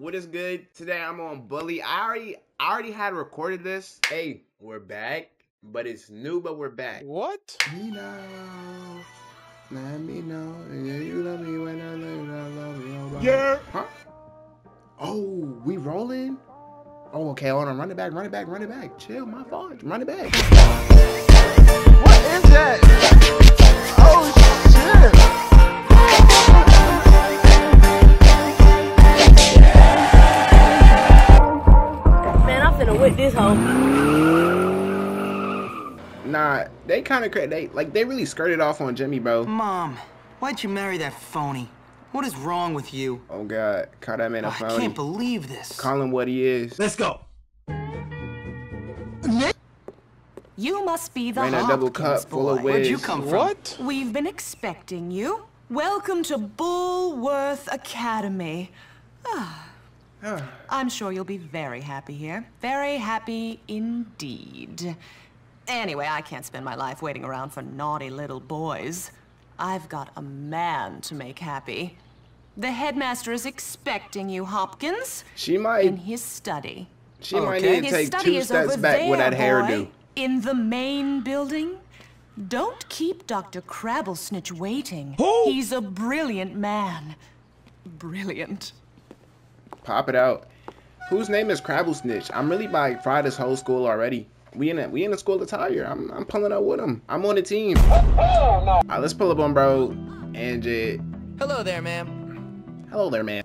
What is good? Today I'm on Bully. I already I already had recorded this. Hey, we're back. But it's new, but we're back. What? Me know. Let me know. Yeah, you love me when I love you. I love you. oh, Yeah. Huh? Oh, we rolling? Oh, okay. Hold on. Run it back. Run it back. Run it back. Chill. My fault. Run it back. What is that? Oh shit! This hoe. Nah, they kind of crazy. They like they really skirted off on Jimmy, bro. Mom, why'd you marry that phony? What is wrong with you? Oh God, call that man a I phony. I can't believe this. Call him what he is. Let's go. You must be the Ran a double cup full of boy. whiz. Where'd you come from? What? We've been expecting you. Welcome to Bullworth Academy. Ah. I'm sure you'll be very happy here. Very happy indeed. Anyway, I can't spend my life waiting around for naughty little boys. I've got a man to make happy. The headmaster is expecting you, Hopkins, She might. in his study. She might Okay. need to His take study two is steps over back there, with that hairdo. boy, in the main building. Don't keep Dr. Crabblesnitch waiting. Who? He's a brilliant man. Brilliant. Pop it out. Whose name is Crabblesnitch? I'm really by fried this whole school already. We in a, we in the school attire. I'm I'm pulling up with him. I'm on the team. Alright, let's pull up on bro. And Jed. Hello there, ma'am. Hello there, man.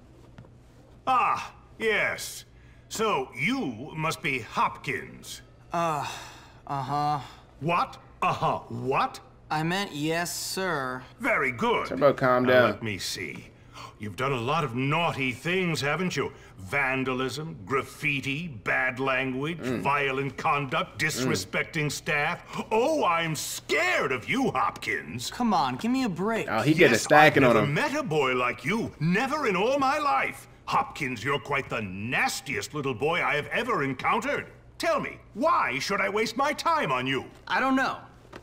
Ah, yes. So you must be Hopkins. Uh uh-huh. What? Uh-huh. What? I meant yes, sir. Very good. Turbo, calm Now down. let me see. You've done a lot of naughty things, haven't you? Vandalism, graffiti, bad language, Mm. violent conduct, disrespecting staff. Oh, I'm scared of you, Hopkins. Come on, give me a break. Oh, he get a stacking Yes, stacking I've on never him. met a boy like you. Never in all my life. Hopkins, you're quite the nastiest little boy I have ever encountered. Tell me, why should I waste my time on you? I don't know.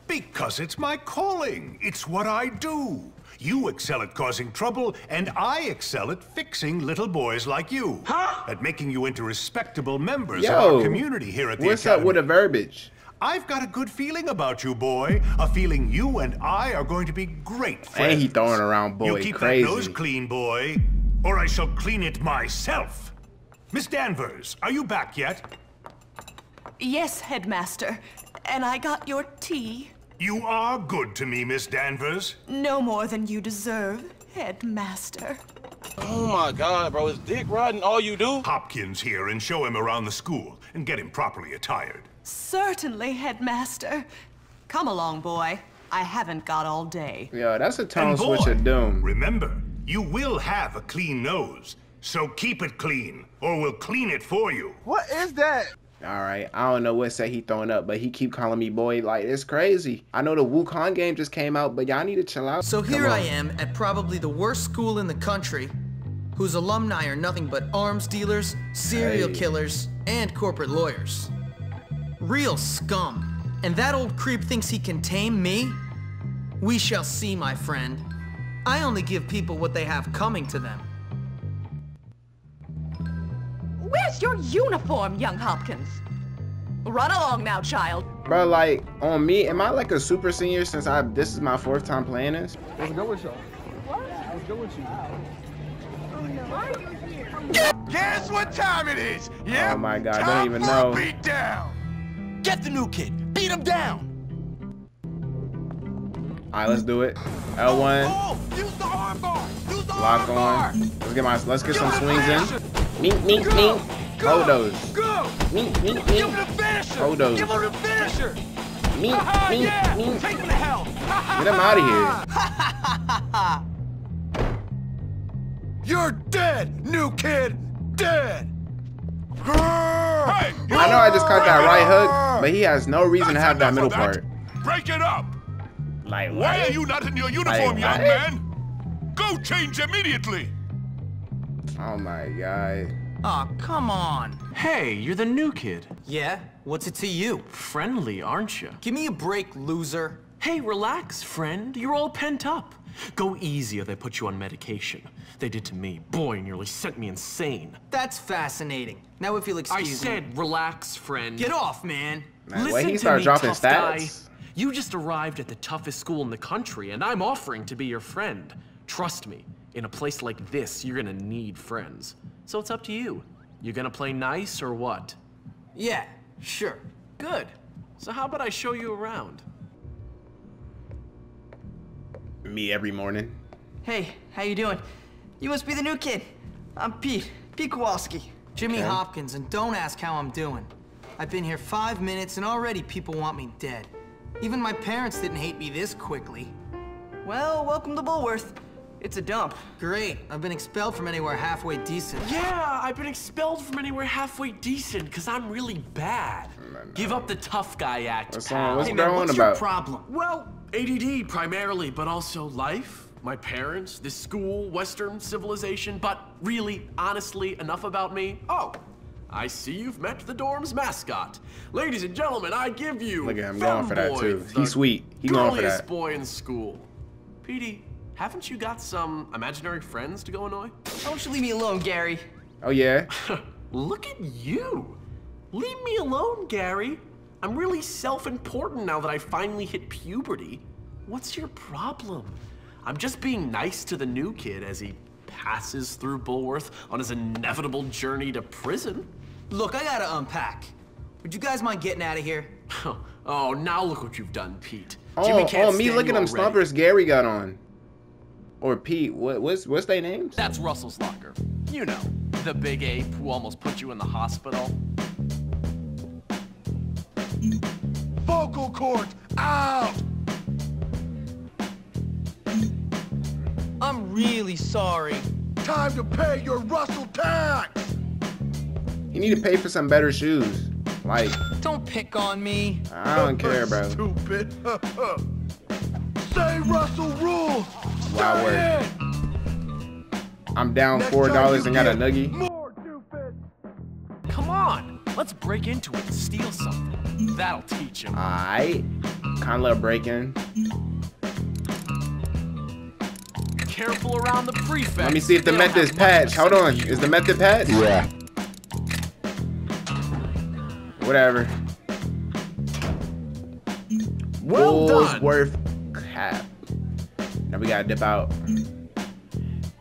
Because it's my calling. It's what I do. You excel at causing trouble, and I excel at fixing little boys like you. Huh? At making you into respectable members of our community here at the What's Academy. up with the verbiage? I've got a good feeling about you, boy. A feeling you and I are going to be great friends. And he throwing around boy You keep crazy. that nose clean, boy, or I shall clean it myself. Miss Danvers, are you back yet? Yes, headmaster. And I got your tea. You are good to me, Miss Danvers. No more than you deserve, headmaster. Oh my god, bro. Is dick riding all you do? Hopkins here and show him around the school and get him properly attired. Certainly, headmaster. Come along, boy. I haven't got all day. Yeah, that's a tone And boy, switch of doom. remember, you will have a clean nose. So keep it clean, or we'll clean it for you. What is that? All right, I don't know what set he throwing up, but he keep calling me boy. Like it's crazy. I know the Wukong game just came out, but y'all need to chill out. So Come here I am at probably the worst school in the country, whose alumni are nothing but arms dealers, serial Hey. killers, and corporate lawyers. Real scum. And that old creep thinks he can tame me? We shall see, my friend. I only give people what they have coming to them. Where's your uniform, young Hopkins? Run along now, child. Bro, like on me, am I like a super senior since I this is my fourth time playing this? What's good with y'all? What's good with you? Guess what time it is? Yeah. Oh my God, I don't even know. Beat down. Get the new kid. Beat him down. All right, let's do it. L1, Oh, use the arm bar. Use the lock arm bar. on. Let's get my let's get Give some swings finisher. in. Meet, meet, Go. meet. Go. Hold those. Go. Meet, meet, Give him the finisher. Hold those. Give him the finisher. Meet, Ha meet, yeah. meet. Take him to hell. Get him out of here. You're dead, new kid. Dead. Hey, I know I just caught that right hook, but he has no reason to have that middle part. Break it up. Like Why what? are you not in your uniform, Like young man? Go change immediately. Oh my god. Aw, come on. Hey, you're the new kid. Yeah? What's it to you? Friendly, aren't you? Give me a break, loser. Hey, relax, friend. You're all pent up. Go easy or they put you on medication. They did to me. Boy, nearly sent me insane. That's fascinating. Now if you'll I excuse me. I said relax, friend. Get off, man. Man, Listen when he to me, dropping tough guy. You just arrived at the toughest school in the country, and I'm offering to be your friend. Trust me, in a place like this, you're gonna need friends. So it's up to you. You gonna play nice or what? Yeah, sure. Good. So how about I show you around? Me every morning. Hey, how you doing? You must be the new kid. I'm Pete. Pete Kowalski. Jimmy Okay. Hopkins, and don't ask how I'm doing. I've been here five minutes, and already people want me dead. Even my parents didn't hate me this quickly. Well, welcome to Bullworth. It's a dump. Great, I've been expelled from anywhere halfway decent. Yeah, I've been expelled from anywhere halfway decent because I'm really bad. Give up the tough guy act, What's pal. wrong? What's Hey going man, on what's your problem? Well, ADD primarily, but also life, my parents, this school, Western civilization, but really, honestly, enough about me. Oh, I see you've met the dorm's mascot. Ladies and gentlemen, I give you Look at him going for that, too. He's sweet. He's going for girliest that. boy in school. Petey, haven't you got some imaginary friends to go annoy? Why don't you leave me alone, Gary? Oh yeah. Look at you. Leave me alone, Gary. I'm really self-important now that I finally hit puberty. What's your problem? I'm just being nice to the new kid as he passes through Bullworth on his inevitable journey to prison. Look, I gotta unpack. Would you guys mind getting out of here? oh, now look what you've done, Pete. Oh, Jimmy can't oh, me stand look at you them already. stompers Gary got on. Or Pete. What what's what's their names? That's Russell's locker. You know, the big ape who almost put you in the hospital. Vocal cords out! I'm really sorry. Time to pay your Russell tax! You need to pay for some better shoes. Like, Don't pick on me. I don't care, bro. Stupid. Say Russell rules! Wow, word. I'm down four dollars and got a give nuggie. More stupid! Come on, let's break into it and steal something. That'll teach him. Alright. Kinda little breaking. Careful around the prefect. Let me see if the They don't meth is have much patch. Hold on. Is the method patch? Yeah. Whatever. Well done. Woolsworth cap. Now we gotta dip out.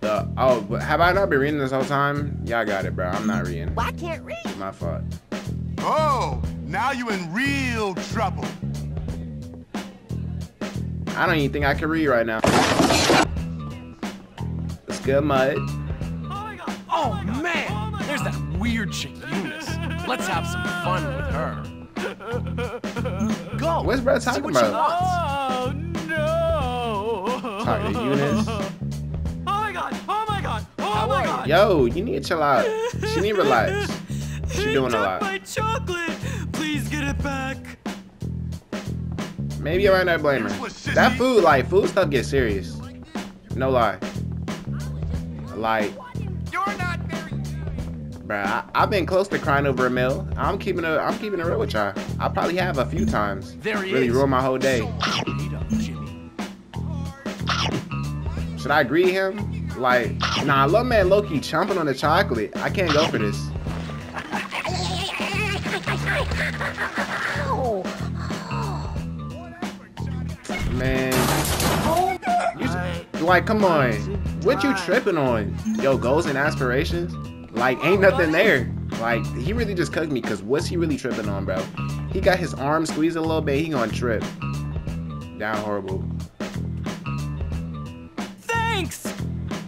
The oh, but have I not been reading this whole time? Y'all got it, bro. I'm not reading. I can't read. My fault. Oh, now you in real trouble. I don't even think I can read right now. It's good, mud. Oh, man, there's that weird chick Eunice. Let's have some fun with her. Go. What's bro See talking about? Oh no. Talking to Eunice. Oh my god. Oh my god. Oh How my god. Yo, you need to chill out. She need to relax. She doing a lot. My chocolate. Please get it back. Maybe I might not blame her. That food, like, food stuff gets serious. No lie. Like, You're not very. bruh, I, I've been close to crying over a meal. I'm keeping it. I'm keeping it real with y'all. I probably have a few times. There he really is. ruin my whole day. I greet him? Like, nah, little man Loki chomping on the chocolate. I can't go for this. Man. Like, come on. What you tripping on? Yo, goals and aspirations? Like, ain't nothing there. Like, he really just cooked me, because what's he really tripping on, bro? He got his arm squeezed a little bit, he gonna trip. Down horrible. Thanks!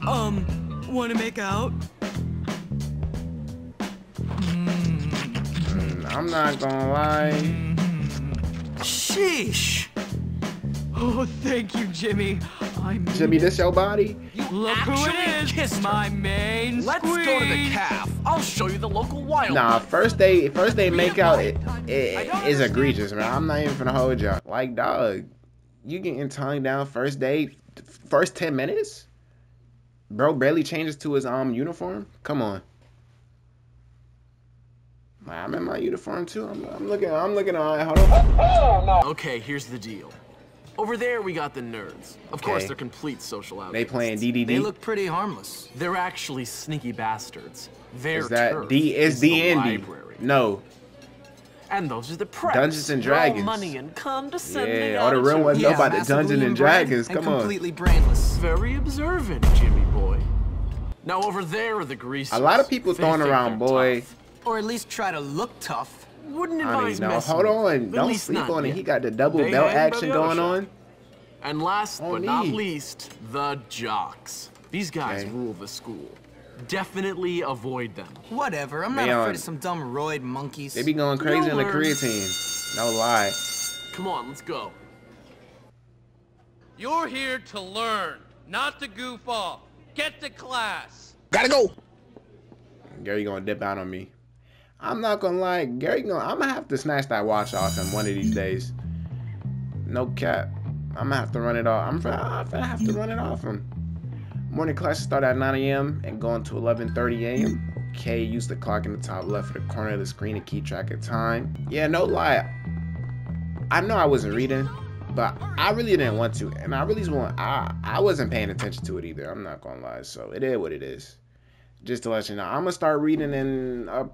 Um, wanna make out? Mm, I'm not gonna lie. Sheesh! Oh, thank you, Jimmy. I'm Jimmy, this your body? Look who Actually it is! kissed My main Let's go to the squeeze. calf. I'll show you the local wild. Nah, first day, first day make out it, it is egregious, man. I'm not even gonna hold y'all. Like, dog, you getting tongue down first day, first ten minutes? Bro barely changes to his um uniform. Come on. I'm in my uniform too. I'm, I'm looking. I'm looking. All right, hold on. Okay, here's the deal. Over there, we got the nerds. Of course, they're complete social outcasts. They playing DDD. They look pretty harmless. They're actually sneaky bastards. Their is that D? Is is the D Andy? library. No. And those are the preps. Dungeons and all Dragons. money and condescending Yeah, all the real ones know attitudes. about the Dungeons and Dragons. and Come on. completely brainless. Very observant, Jimmy boy. Now over there are the greasers. A lot of people They throwing around, boy. tough. Or at least try to look tough. Wouldn't advise even know. messing Hold on. Don't sleep on it. He got the double They belt action going on. And last On but not least, the jocks. These guys Okay. rule the school. Definitely avoid them. Whatever, I'm not They afraid of some dumb roid monkeys. They be going crazy in the learn. career team. No lie. Come on, let's go. You're here to learn, not to goof off. Get to class. Gotta go. Gary gonna dip out on me. I'm not gonna lie, Gary gonna I'm gonna have to snatch that watch off him one of these days. No cap. I'm gonna have to run it off. I'm gonna have to run it off him. Morning classes start at 9 a.m. and go until 11:30 a.m. Okay, used the clock in the top left of the corner of the screen to keep track of time. Yeah, no lie. I know I wasn't reading, but I really didn't want to, and I really just want. I I wasn't paying attention to it either. I'm not gonna lie. So it is what it is. Just to let you know, I'm gonna start reading in uh,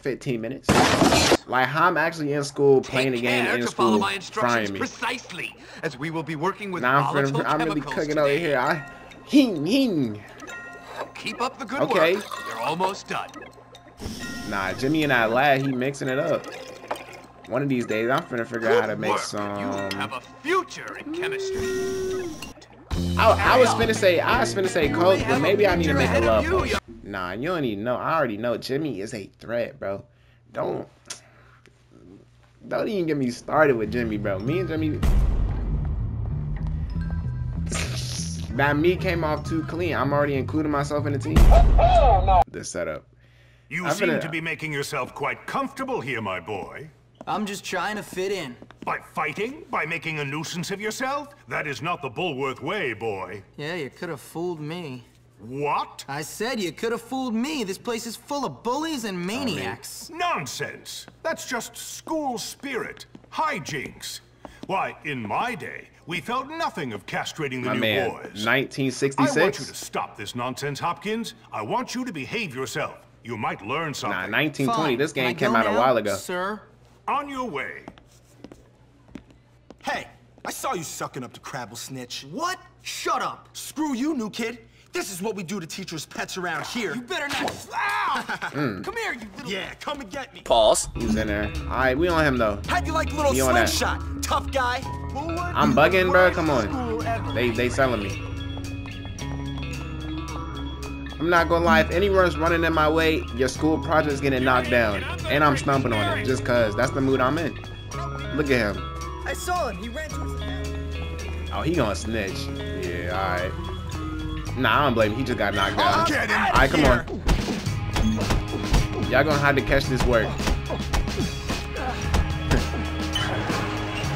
15 minutes. Like how I'm actually in school playing the game in to follow my instructions frying me. precisely, as we will be working with Now I'm, finna, I'm really cooking over here. I hing hing. Keep up the good Okay. work. You're almost done. Nah, Jimmy and I lad, he mixing it up. One of these days, I'm finna figure out how to make work. some. You have a future in chemistry. I, I was finna say, I was finna say coke, but maybe I need to make a love. you. Nah, you don't even know. I already know Jimmy is a threat, bro. Don't, don't even get me started with Jimmy, bro. Me and Jimmy, that me came off too clean. I'm already including myself in the team. The setup. You I'm seem gonna- to be making yourself quite comfortable here, my boy. I'm just trying to fit in. By fighting? By making a nuisance of yourself? That is not the Bullworth way, boy. Yeah, you could have fooled me. What? I said you could have fooled me. This place is full of bullies and maniacs. Nonsense. That's just school spirit. Hijinks. Why, in my day, we felt nothing of castrating the My new man, boys. I want you to stop this nonsense, Hopkins. I want you to behave yourself. You might learn something. Nah, something. 1920. Fine. This game came go out a while ago. Sir? On your way. Hey, I saw you sucking up to Crabblesnitch. What? Shut up. Screw you, new kid. This is what we do to teachers' pets around here. You better not. Ow! Hmm. Come here, you little. Yeah, come and get me. Pause. He's in there. All right, we on him though. How'd you like little He on that. slingshot, tough guy? I'm bugging, bro. Come on. They they selling me. I'm not gonna lie. If anyone's running in my way, your school project's getting knocked down, and I'm stumping on it just cause that's the mood I'm in. Look at him. I saw him. He ran towards the Oh, he gonna snitch. Yeah, all right. Nah, I don't blame him. He just got knocked down. All right, come here. on. Y'all gonna have to catch this work.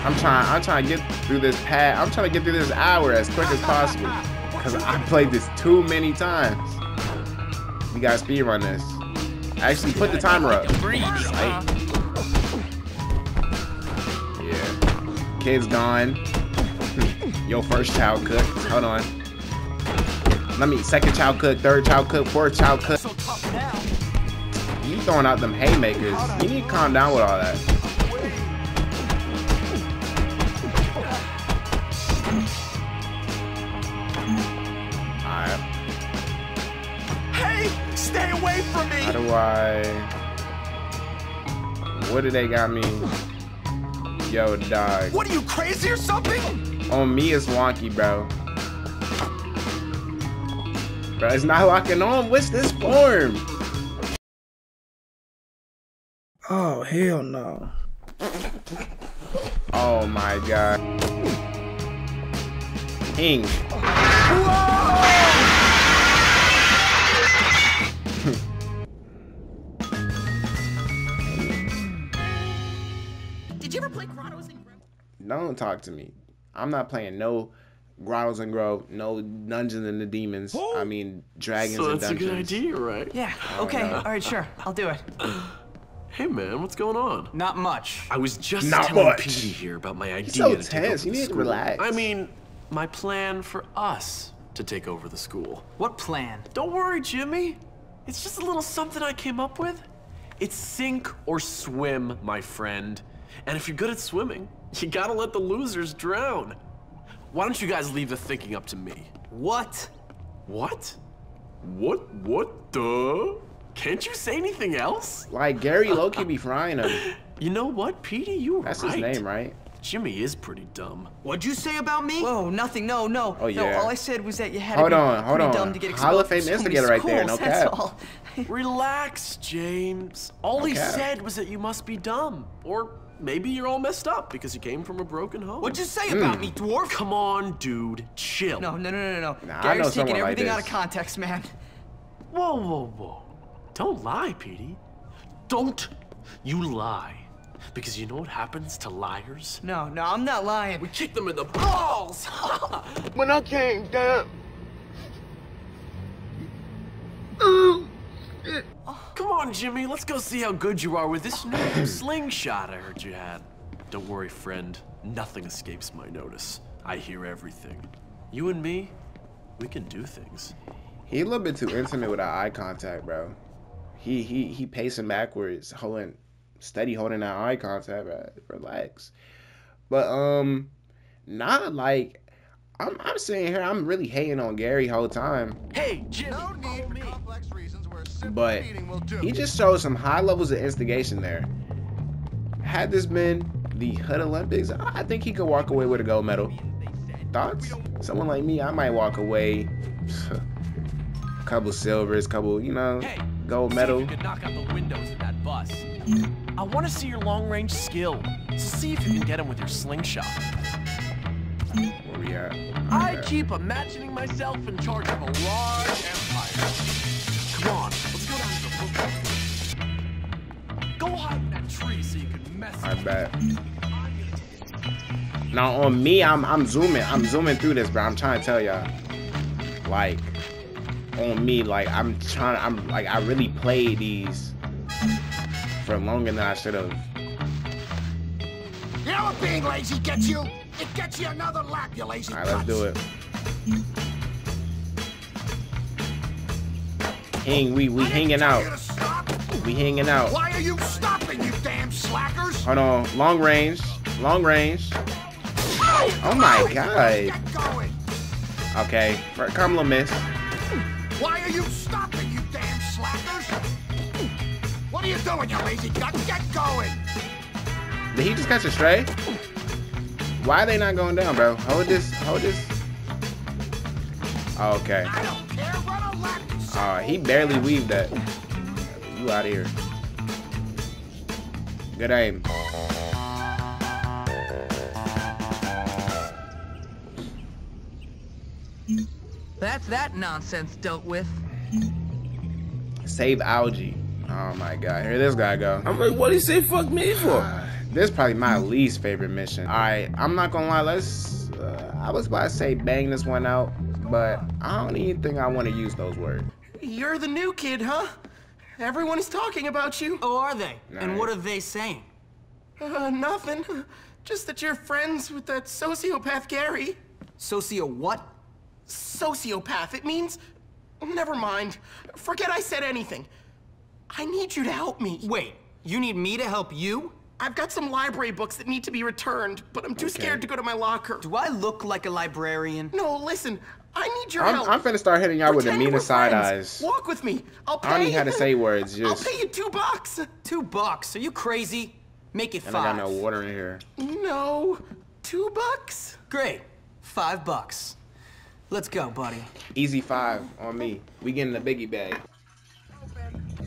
I'm trying. I'm trying to get through this pad. I'm trying to get through this hour as quick as possible, cause I played this too many times. We gotta speed run this. Actually, put the timer up. Yeah. Kid's gone. Your first child cooked. Hold on. Let me second child cook, third child cook, fourth child cook. So. You throwing out them haymakers. You need to calm down with all that. Hey, stay away from me. How do I What do they got me? Yo, dog. What are you crazy or something? On me is wonky, bro. Bro, it's not locking on. What's this form? Oh, hell no. Oh my god. King. Did you ever play Grottos and Grove? Don't talk to me. I'm not playing no Grottos and Grove, no Dungeons and the Demons. I mean, Dragons So and that's a good idea, right? Yeah, oh, okay. All right, sure. I'll do it. Hey man, what's going on? Not much. I was just Not telling much. Petey here about my idea so to take tense. over You the need to school. relax. I mean, my plan for us to take over the school. What plan? Don't worry, Jimmy. It's just a little something I came up with. It's sink or swim, my friend. And if you're good at swimming, you gotta let the losers drown. Why don't you guys leave the thinking up to me? What? What? What? What the? Can't you say anything else? Like Gary Loki be frying him. You know what, Petey? You were That's right. his name, right? Jimmy is pretty dumb. What'd you say about me? Whoa, nothing, no, no. Oh, No, all I said was that you had Hold to be on, hold pretty on. dumb to get Hall of Fame from so instigator right there, no schools, that's cap. all. Relax, James. All he Okay. said was that you must be dumb. Or maybe you're all messed up because you came from a broken home. What'd you say Hmm. about me, dwarf? Come on, dude. Chill. No, no, no, no, no. Nah, Gary's taking someone like everything out of context, man. Whoa, whoa, whoa. Don't lie, Petey. Don't you lie. Because you know what happens to liars? No, no, I'm not lying. We kick them in the balls! When I came down. Come on, Jimmy, let's go see how good you are with this new slingshot I heard you had. Don't worry, friend. Nothing escapes my notice. I hear everything. You and me, we can do things. He a little bit too intimate with our eye contact, bro. He he he pacing backwards, holding steady, holding that eye contact. Bro. Relax. But um, not like I'm. I'm sitting here. I'm really hating on Gary whole time. Hey, Jimmy, No need But meeting will do. he just showed some high levels of instigation there. Had this been the Hood Olympics, I I think he could walk away with a gold medal. Thoughts? Someone like me, I might walk away. a couple silvers, couple, you know, gold medal. if you can knock out the windows in that bus. I want to see your long-range skill. So see if you can get him with your slingshot. Where we at? I Okay. keep imagining myself in charge of a large empire. Can mess I bet. Now on me, I'm I'm zooming. I'm zooming through this, bro. I'm trying to tell y'all. Like on me, like I'm trying. I'm like I really played these for longer than I should have. You know what being lazy gets you? It gets you another lap, you lazy All right, let's do it. Hang, we we hanging out. We hanging out. Why are you stopping, you damn slackers? Hold on, long range, long range. Oh my god. Okay, Kamala miss. Why are you stopping, you damn slackers? What are you doing, you lazy gut? Get going. Did he just catch a stray? Why are they not going down, bro? Hold this, hold this. Okay. I don't care. Run a lap. Uh, he barely weaved that. You out of here. Good aim. That's that nonsense dealt with. Save algae. Oh my god, here this guy go. I'm like, what he say fuck me for? This is probably my least favorite mission. Alright, I'm not gonna lie, let's... Uh, I was about to say bang this one out, but I don't even think I want to use those words. You're the new kid, huh? Everyone is talking about you. Oh, are they? And what are they saying? Uh, nothing. Just that you're friends with that sociopath Gary. Socio what? Sociopath. It means. Never mind. Forget I said anything. I need you to help me. Wait, you need me to help you? I've got some library books that need to be returned, but I'm too Okay. scared to go to my locker. Do I look like a librarian? No, listen. I need your I'm, help. I'm finna start hitting y'all with the meanest side eyes. Walk with me. I'll pay. I don't even how to say words, I'll just... pay you two bucks. Two bucks? Are you crazy? Make it And I five. got no water in here. No, two bucks. Great, five bucks. Let's go, buddy. Easy five on me. We getting the biggie bag.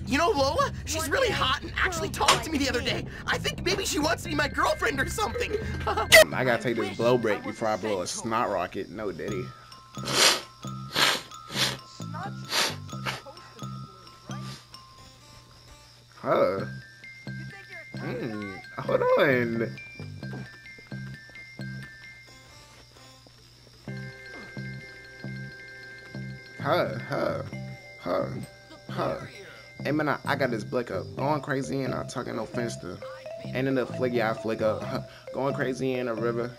You know Lola? She's really hot and actually talked to me the other day. I think maybe she wants to be my girlfriend or something. I gotta take this blow break before I blow a snot rocket. No, Diddy. Huh. Hmm. Hold on. Huh, huh, huh, huh. Hey I, got this blick up. Going crazy and I'm talking no fence to. Ain't in the flicky I flick up. Going crazy in the river.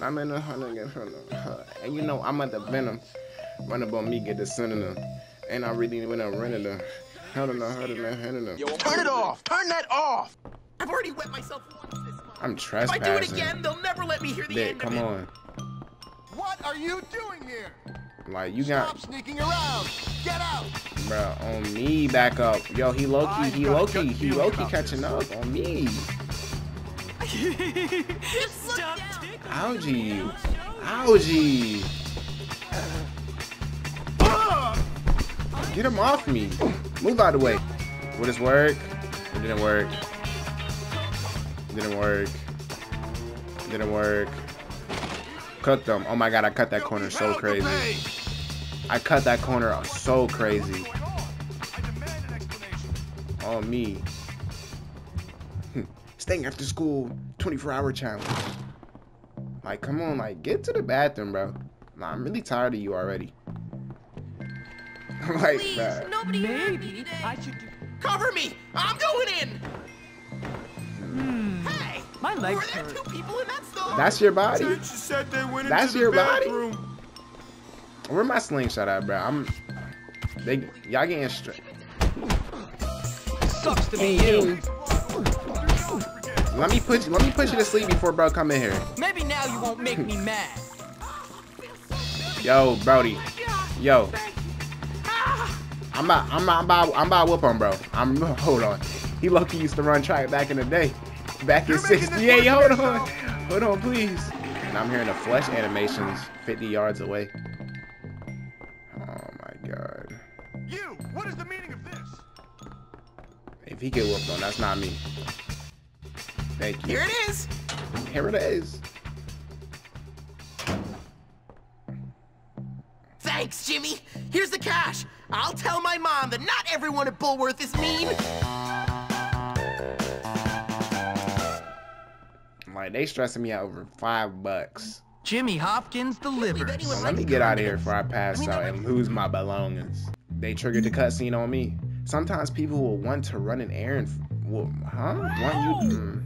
I'm in the hunting and you know I'm at the venom. Run up on me, get the synonym. And I really when I'm running the hell in hell in hell in. Turn it off! Turn that off! I've already wet myself once this month. I'm trespassing. If I do it again, they'll never let me hear the Dick, end come of it. on. What are you doing here? Like you Stop got, sneaking around. Get out. bro, on me back up. Yo, he low key, he low key, he low key catching up on me. Algae, algae. Get him off me. Move out of the way. Will this work? It didn't work. It didn't work. It didn't work. Cooked them. Oh my god, I cut that corner so crazy. I cut that corner so crazy. On me. Staying after school 24 hour challenge. Like, come on, like, get to the bathroom, bro. Nah, I'm really tired of you already. like, bruh. Nobody Maybe I should do... Cover me! I'm going in! Hmm. Hey! My legs Were there hurt. two people in that store? That's your body. She said they went That's into your the body? Where my slingshot at, bro? I'm. They y'all getting straight. Sucks to be you. Let me put let me put you to sleep before bro come in here. Maybe now you won't make me mad. Yo, Brody. Yo. I'm about I'm about I'm about, I'm about to whoop on bro. I'm hold on. He lucky used to run track back in the day. Back in 68. Hold on. Hold on, please. And I'm hearing the flesh animations 50 yards away. Oh my god. You. What is the meaning of this? If he get whooped on, that's not me. Thank you. Here it is! Here it is. Thanks, Jimmy! Here's the cash! I'll tell my mom that not everyone at Bullworth is mean! Like they stressing me out over five bucks. Jimmy Hopkins delivers. So let me get out of here before I pass out and lose my belongings. They triggered the cutscene on me. Sometimes people will want to run an errand. f- Well, huh? Want you? Mm.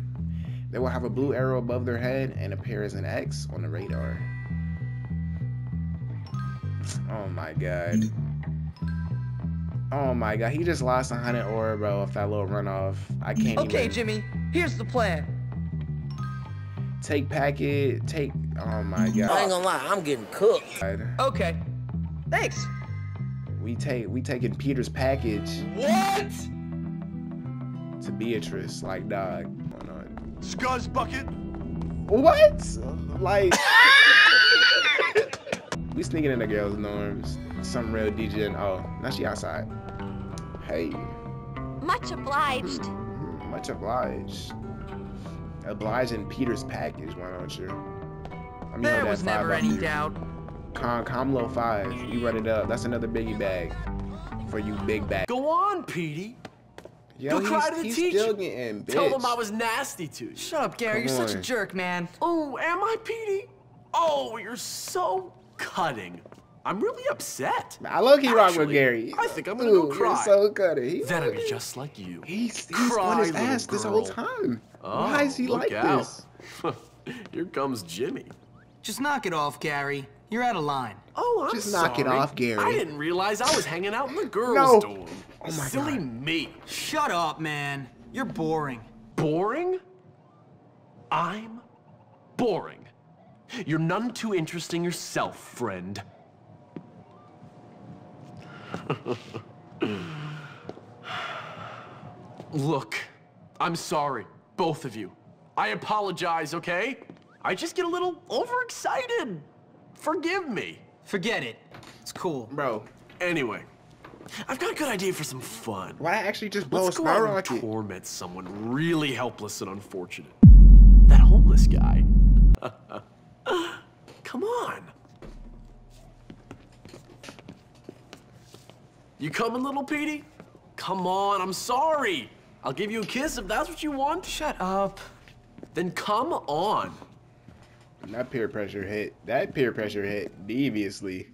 They will have a blue arrow above their head and appear as an X on the radar. Oh my god. Oh my god, he just lost a hundred aura, bro, off that little runoff. I can't Okay, even Jimmy, here's the plan. take packet, take. Oh my god. I ain't gonna lie, I'm getting cooked. Okay. Thanks. We take we taking Peter's package What? to Beatrice, like dog. Hold. Scuzz bucket. What? Like we sneaking in the girls' norms. Some real DJ and oh, now she outside. Hey, Much obliged. hmm, much obliged. Obliging Peter's package, why don't you? I mean, There was never any here. doubt. Com Comlo five, you run it up. That's another biggie bag for you, big bag. Go on, Petey. Yo, Go cry to the teacher. still getting bitch. Tell them I was nasty to you. Shut up, Gary. Come You're such a jerk, man. Oh, am I, Petey? Oh, you're so cutting. I'm really upset. I low key rock with Gary. I think I'm gonna Ooh, go cry. You're so cutty. He Then I'm really- just like you. He's, he's Cry, on his little ass this whole girl. time. Oh, Why is he look like out. this? Here comes Jimmy. Just knock it off, Gary. You're out of line. Oh, I'm Just knock it off, Gary. I didn't realize I was hanging out in the girls' No. dorm. Oh my Silly God. me. Shut up, man. You're boring. Boring? I'm boring. You're none too interesting yourself, friend. Look, I'm sorry, both of you. I apologize, okay? I just get a little overexcited. Forgive me. Forget it. It's cool. Bro, Anyway, I've got a good idea for some fun. why I actually just blow Let's a go out spell and rocket? torment someone really helpless and unfortunate. That homeless guy. Come on. You coming, little Petey? Come on, I'm sorry. I'll give you a kiss if that's what you want. Shut up. Then come on. That peer pressure hit. That peer pressure hit deviously.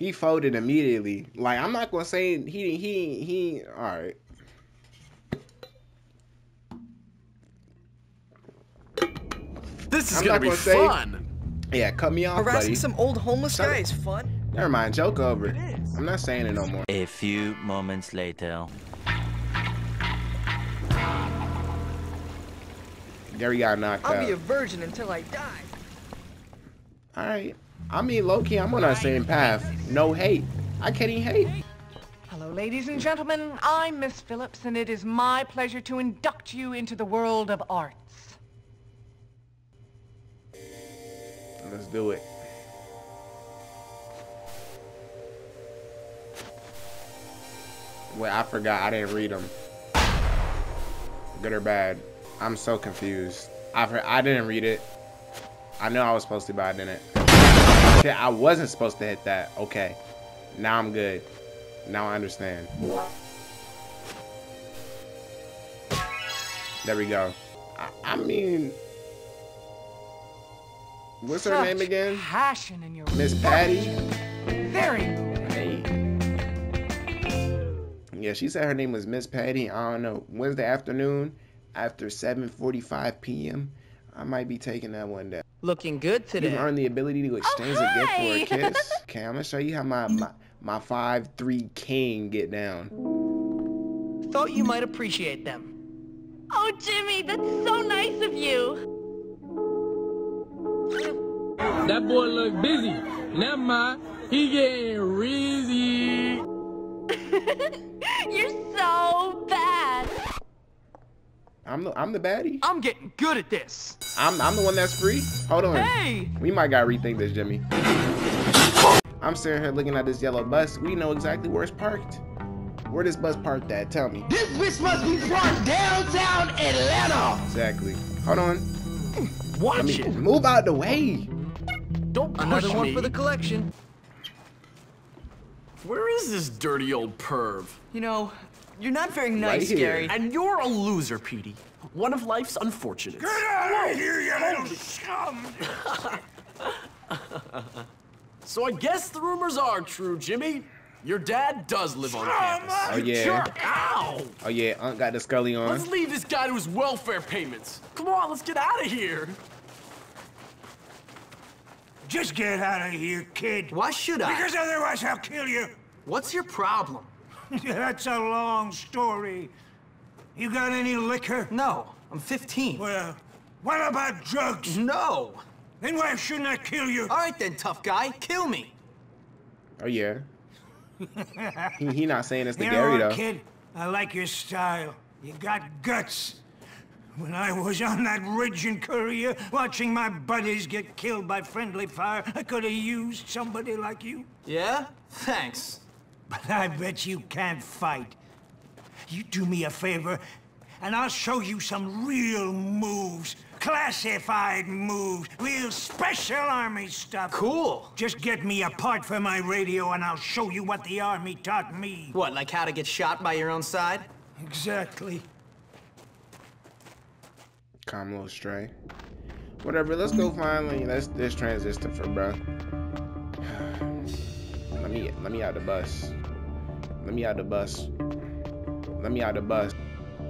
He folded immediately. Like I'm not gonna say he he he. All right. This is I'm gonna be gonna say- fun. Yeah, cut me off, Harassing buddy. some old homeless Shut guy it. is fun. Never mind, joke over. It is. I'm not saying it no more. A few moments later. Gary got knocked I'll out. be a virgin until I die. All right. I mean, low key, I'm on that same path. No hate. I can't even hate. Hello, ladies and gentlemen. I'm Miss Phillips, and it is my pleasure to induct you into the world of arts. Let's do it. Wait, I forgot. I didn't read them. Good or bad? I'm so confused. I I didn't read it. I know I was supposed to, but I didn't. Okay, I wasn't supposed to hit that. Okay. Now I'm good. Now I understand. There we go. I, I mean, what's her name again? Passion in your Miss Patty. Very. Hey. Yeah, she said her name was Miss Patty. I don't know. Wednesday afternoon after 7:45 p.m. I might be taking that one down. Looking good today. You've earned the ability to exchange a gift for a kiss. Okay, I'm gonna show you how my my, my five three king get down. Thought you might appreciate them. Oh, Jimmy, that's so nice of you. That boy look busy. Never mind. He getting rizzy. You're so bad. I'm the I'm the baddie. I'm getting good at this. I'm I'm the one that's free. Hold on. Hey! We might gotta rethink this, Jimmy. I'm sitting here looking at this yellow bus. We know exactly where it's parked. Where this bus parked at? Tell me. This bitch must be parked downtown Atlanta. Exactly. Hold on. Watch Let me it. move out the way. Don't push Another one me. for the collection. Where is this dirty old perv? You know, you're not very nice, here. Gary. And you're a loser, Petey. One of life's unfortunates. Get out of here, you little scum! So I guess the rumors are true, Jimmy. Your dad does live on campus. Oh yeah. Jerk! Ow! Oh yeah. Aunt got the Scully on. Let's leave this guy to his welfare payments. Come on, let's get out of here. Just get out of here, kid. Why should I? Because otherwise I'll kill you. What's your problem? That's a long story. You got any liquor? No, I'm 15. Well, what about drugs? No. Then why shouldn't I kill you? All right then, tough guy, kill me. Oh yeah. He, he not saying it's the you Gary know what, though. kid? I like your style. You got guts. When I was on that ridge in Korea, watching my buddies get killed by friendly fire, I could have used somebody like you. Yeah? Thanks. But I bet you can't fight. You do me a favor, and I'll show you some real moves. Classified moves. Real special army stuff. Cool. Just get me a part for my radio, and I'll show you what the army taught me. What, like how to get shot by your own side? Exactly. Calm little stray. Whatever. Let's go finally. Let's this transistor for bro. Let me let me out the bus. Let me out of the bus. Let me out of the bus.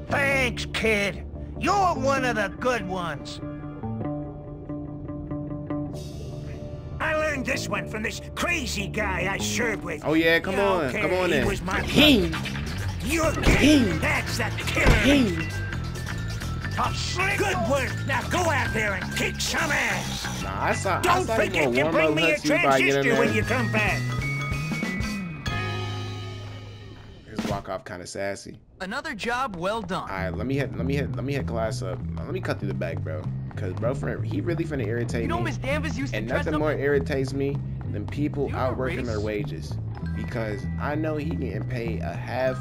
Thanks, kid. You're one of the good ones. I learned this one from this crazy guy I served with. Oh yeah, come Yeah, on, okay, come on he in. was my Hing. You're kid. That's the killer. Hing. Tough slick. Good work. Now go out there and kick some ass. Nah, I saw Don't saw forget gonna bring me a Hutchie by getting transistor when you come back. Off kind of sassy. Another job well done. All right, let me hit let me hit let me hit class up. Let me cut through the back, bro. Cause bro, friend, he really finna irritate You know me. Miss Danvers used to And dress nothing more irritates me than people outworking their wages. Because I know he getting paid a half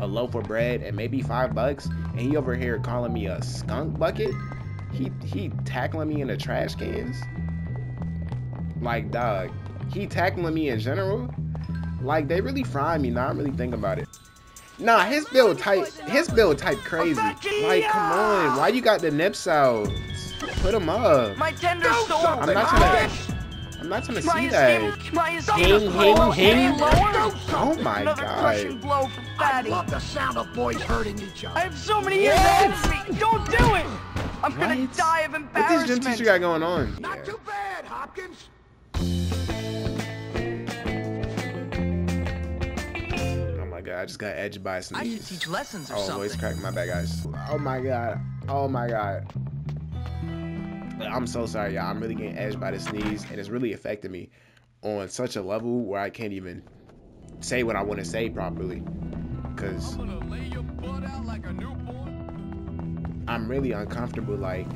a loaf of bread and maybe five bucks, and he over here calling me a skunk bucket. He he tackling me in the trash cans. Like dog, he tackling me in general. Like they really fry me. Now I'm really thinking about it. Nah, his build type, his build type crazy. Like, come on, why you got the nips out? Put them up. My tender soul. I'm not trying to. I'm not trying to see that. skin. Try his Hing, hing, Oh, hing. Oh my Another god. blow for Fatty. I love the sound of boys hurting each other. I have so many years ahead of me. Don't do it. I'm gonna die of What this gym teacher got going on? Not too bad, Hopkins. I just got edged by a I should sneeze. teach lessons or Oh, something. voice crack. My bad, guys. Oh my god. Oh my god. I'm so sorry, y'all. I'm really getting edged by the sneeze, and it's really affecting me on such a level where I can't even say what I want to say properly. Cause I'm really uncomfortable, like,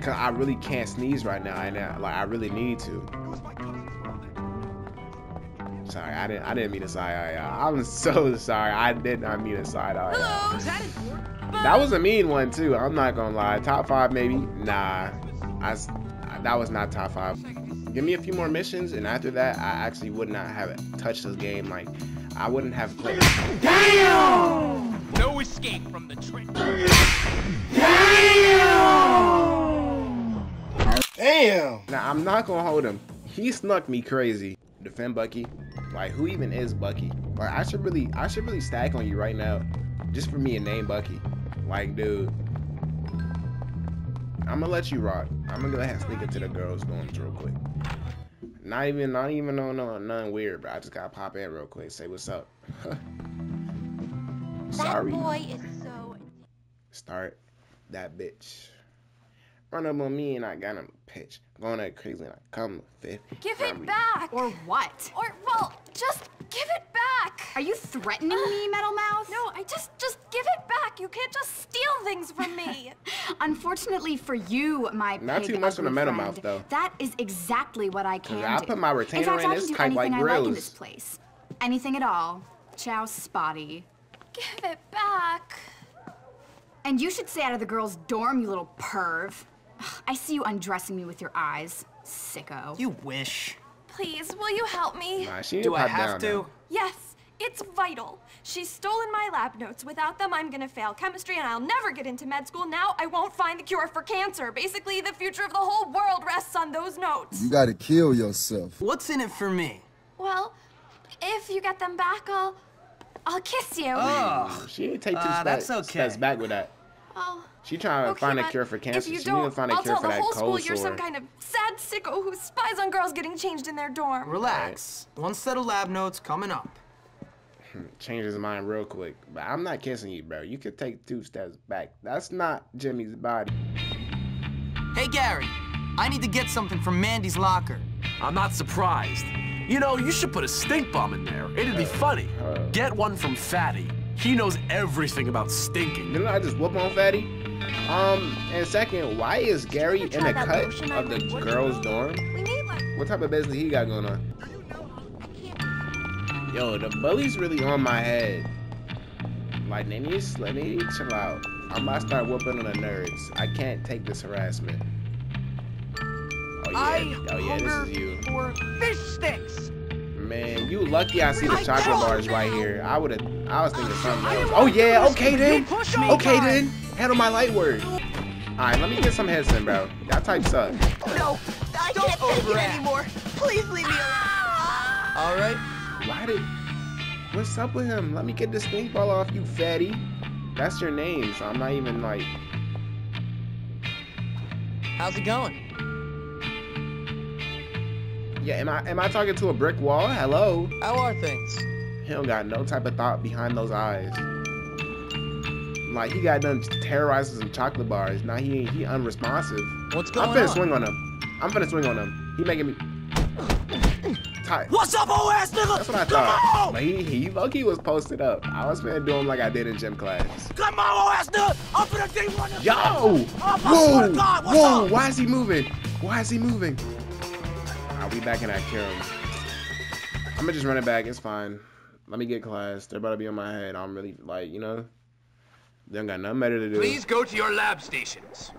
cause I really can't sneeze right now, and I, like I really need to. Sorry, I didn't. I didn't mean to side eye. y'all. I'm so sorry. I did not mean to side eye. y'all. That was a mean one too. I'm not gonna lie. Top five maybe? Nah, I, s- that was not top five. Give me a few more missions, and after that, I actually would not have touched this game. Like, I wouldn't have played. Damn! No escape from the trick. Damn! Damn. Now I'm not gonna hold him. He snuck me crazy. Defend Bucky. Like, who even is Bucky? Like, I should really, I should really stack on you right now, just for me to name Bucky. Like, dude. I'm gonna let you rock. I'm gonna go ahead and sneak into the girls' dorms real quick. Not even, not even on no, nothing weird, but I just gotta pop in real quick. Say what's up. Sorry. That boy is so. Start that bitch. Run up on me and I got him a pitch. Going that crazy and I come fifth. Give it back! Or what? Or, well, just give it back! Are you threatening me, Metal Mouth? No, I just, just give it back! You can't just steal things from me! Unfortunately for you, my Not pig too much on the Metal friend, Mouth, though. That is exactly what I can I do. put my retainer in, fact, in, I it's can do type like anything I like in this place. Anything at all. Ciao, Spotty. Give it back. And you should stay out of the girls' dorm, you little perv. I see you undressing me with your eyes, sicko. You wish. Please, will you help me? Nah, Do I have to? though. Yes, it's vital. She's stolen my lab notes. Without them, I'm gonna fail chemistry and I'll never get into med school. Now I won't find the cure for cancer. Basically, the future of the whole world rests on those notes. You gotta kill yourself. What's in it for me? Well, if you get them back, I'll. I'll kiss you. Oh. She didn't take two Uh, steps, that's okay. steps back with that. Oh. She trying to Okay, find a cure for cancer. If you she don't, need to find a I'll cure tell for the that whole school you're sore. some kind of sad sicko who spies on girls getting changed in their dorm. Relax. One set of lab notes coming up. Hmm, change his mind real quick. But I'm not kissing you, bro. You could take two steps back. That's not Jimmy's body. Hey, Gary. I need to get something from Mandy's locker. I'm not surprised. You know, you should put a stink bomb in there. It'd be uh, funny. Uh. Get one from Fatty. He knows everything about stinking. Didn't I just whoop on Fatty? Um, and second, why is Gary in the cut of the girls' dorm? We need like. What type of business he got going on? Yo, the bully's really on my head. Like, they need, need to chill out. I'm about to start whooping on the nerds. I can't take this harassment. Oh yeah, oh yeah, this is you. for fish sticks. Man, you lucky I see the chocolate bars right here. I would have, I was thinking something else. Oh yeah, okay then. Me, Okay guy. Then. Handle my light word. Alright, let me get some heads in, bro. That type suck. No, I Don't can't take it overact. anymore. Please leave me alone. Ah! All right. Why did... What's up with him? Let me get this stink ball off you, fatty. That's your name, so I'm not even like... How's it going? Yeah, am I am I talking to a brick wall? Hello? How are things? He don't got no type of thought behind those eyes. Like, he got done terrorizing some chocolate bars. Now he he unresponsive. What's going on? I'm going finna on? swing on him. I'm finna swing on him. He making me... Tight. What's up, old ass nigga? That's what I Come thought. on! But he, he low-key was posted up. I was finna do him like I did in gym class. Come on, old ass nigga! I'm finna dig one Yo! Oh, Whoa! God, Whoa! up? Why is he moving? Why is he moving? I'll be back in that kill. I'm gonna just run it back. It's fine. Let me get class. They're about to be on my head. I'm really like, you know, they don't got nothing better to do. Please go to your lab stations.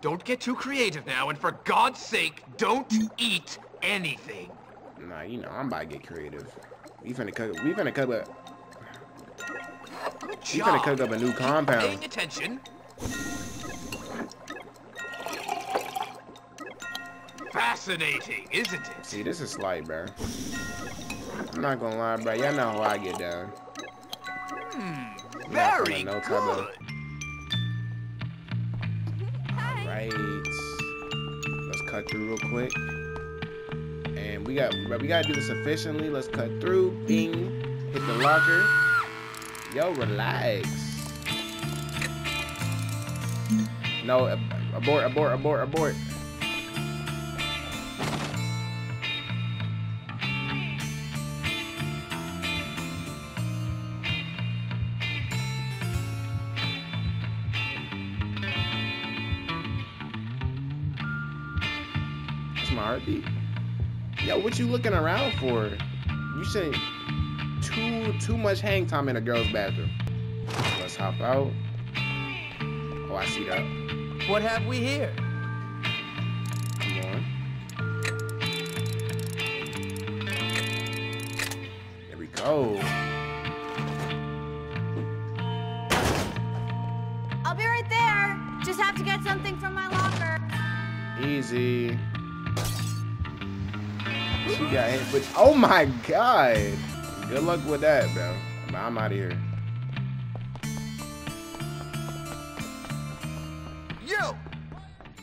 Don't get too creative now, and for God's sake, don't eat anything. Nah, you know, I'm about to get creative. We finna cook. We finna cook up. We finna cook up a new Keep compound. Paying attention. fascinating, isn't it? See, this is slight, bro. I'm not gonna lie, bro. Y'all know how I get down. Hmm, very no good. of- Right. Let's cut through real quick. And we got we gotta do this efficiently. Let's cut through. Bing. Hit the locker. Yo, relax. No, ab- abort, abort, abort, abort. What you looking around for? You said too too much hang time in a girl's bathroom. Let's hop out. Oh, I see that. What have we here? She got hit, but oh my god. Good luck with that, bro. I'm out of here. Yo!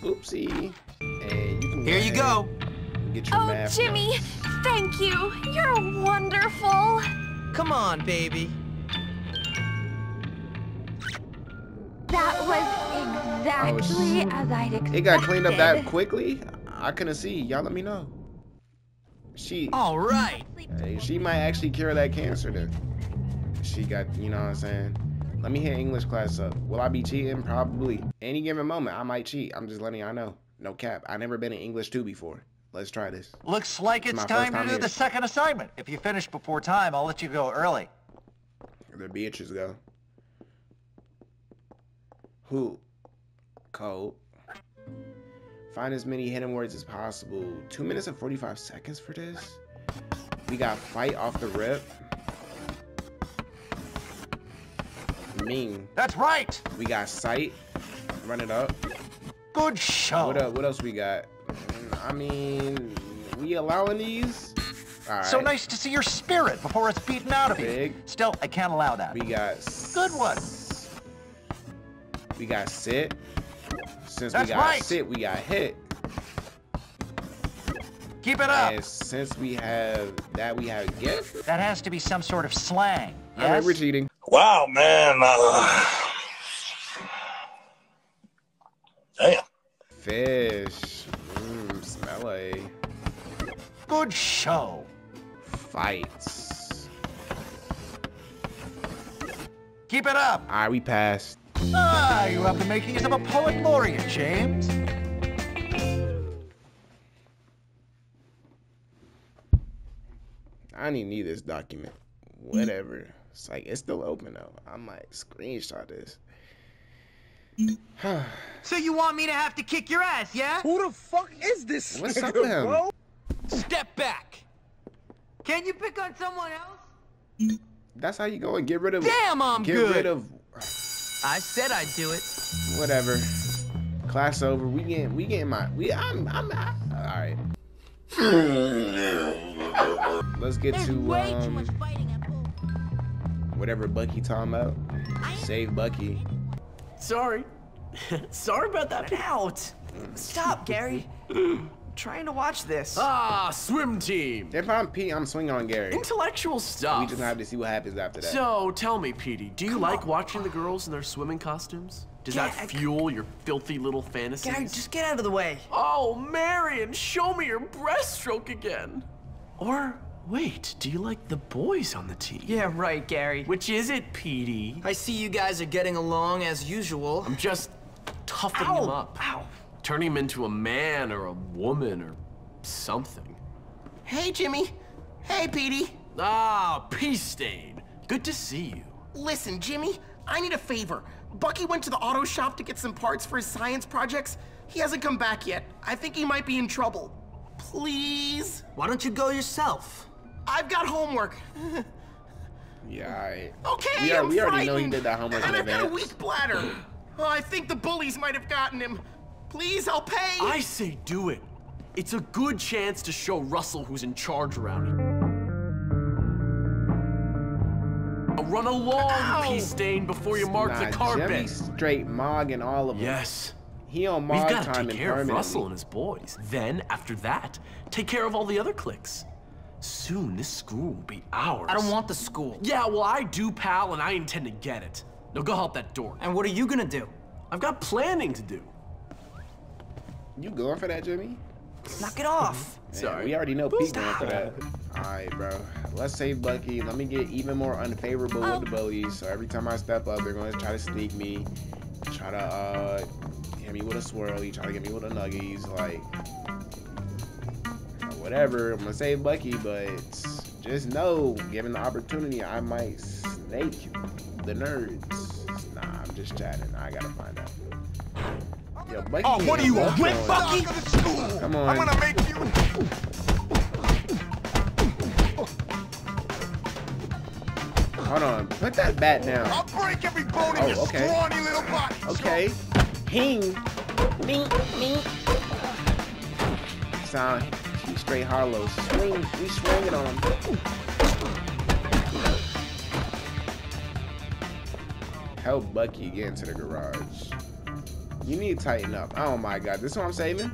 Oopsie. And you can Here you go. Get your Oh, math. Jimmy, thank you. You're wonderful. Come on, baby. That was oh, exactly as I'd expected. It got cleaned up that quickly? I couldn't see. Y'all let me know. She All right. hey, she might actually cure that cancer then. She got, you know what I'm saying? Let me hit English class up. Will I be cheating? Probably. Any given moment, I might cheat. I'm just letting y'all know. No cap. I never been in English 2 before. Let's try this. Looks like It's time first to do here. the second assignment. If you finish before time, I'll let you go early. The Beatrice go. Who? Code. Find as many hidden words as possible. Two minutes and 45 seconds for this? We got fight off the rip. Mean. That's right. We got sight. Run it up. Good show. What up? What else we got? Mm, I mean, we allowing these? All right. So nice to see your spirit before it's beaten out of Big. you. Still, I can't allow that. We got Good one. we got sit. Since That's we got right. sit, we got hit. Keep it up. And since we have that, we have gift. That has to be some sort of slang. All right, Yes? we're cheating. Wow, man. Uh, damn. Fish. Mmm, smelly. Good show. Fights. Keep it up. All right, we passed. Ah, you have the makings of a poet laureate, James. I don't even need this document. Whatever. It's like it's still open though. I might screenshot this. So you want me to have to kick your ass, yeah? Who the fuck is this What's up nigga, with him? bro? Step back. Can you pick on someone else? That's how you go and get rid of. Damn, I'm get good. rid of I said I'd do it. whatever. Class over. We getting we getting my we. I'm I'm. I, all right. Let's get There's to um much fighting at Bull. whatever Bucky talking about. Save Bucky. Sorry. Sorry about that. Out. Stop, Gary. trying to watch this. Ah, swim team. If I'm Pete, I'm swinging on Gary. Intellectual stuff. We just have to see what happens after that. So tell me, Petey, do you like watching the girls in their swimming costumes? Does that Yeah, I- fuel your filthy little fantasies? Gary, just get out of the way. Oh, Marion, show me your breaststroke again. Or wait, do you like the boys on the team? Yeah, right, Gary. Which is it, Petey? I see you guys are getting along as usual. I'm just toughening him up. Ow. Turning him into a man or a woman or something. Hey, Jimmy. Hey, Petey. Ah, Peace Stain. Good to see you. Listen, Jimmy, I need a favor. Bucky went to the auto shop to get some parts for his science projects. He hasn't come back yet. I think he might be in trouble. Please? Why don't you go yourself? I've got homework. Yeah, alright. Okay, We, are, I'm we already know he did that homework in And I've got a weak bladder. Oh, I think the bullies might have gotten him. Please, I'll pay. I say do it. It's a good chance to show Russell who's in charge around here. Now run along, Ow. pea stain, before you mark nah, the carpet. Jimmy straight Mog and all of them. Yes. He on We've mog got to time take and care of. Russell and his boys. Then, after that, take care of all the other cliques. Soon, this school will be ours. I don't want the school. Yeah, well, I do, pal, and I intend to get it. Now go help that door. And what are you gonna do? I've got planning to do. You going for that, Jimmy? Knock it off. Yeah, Sorry. we already know Pete going for that. Alright, bro. Let's save Bucky. Let me get even more unfavorable with the bullies. So every time I step up, they're going to try to sneak me. Try to uh, hit me with a swirl. You try to get me with a nuggies. Like, whatever. I'm going to save Bucky, but just know, given the opportunity, I might snake the nerds. Nah, I'm just chatting. I got to find out. Yo, Oh, what are you, a on. Bucky? Come on. I'm gonna make you. Hold on. Put that bat down. I'll break every bone in Oh, your okay. scrawny little body. Okay. Hing. Ding, ding. Sound. Straight Harlow. Swing. We swinging on him. Help Bucky get into the garage. You need to tighten up. Oh my god. This is what I'm saving?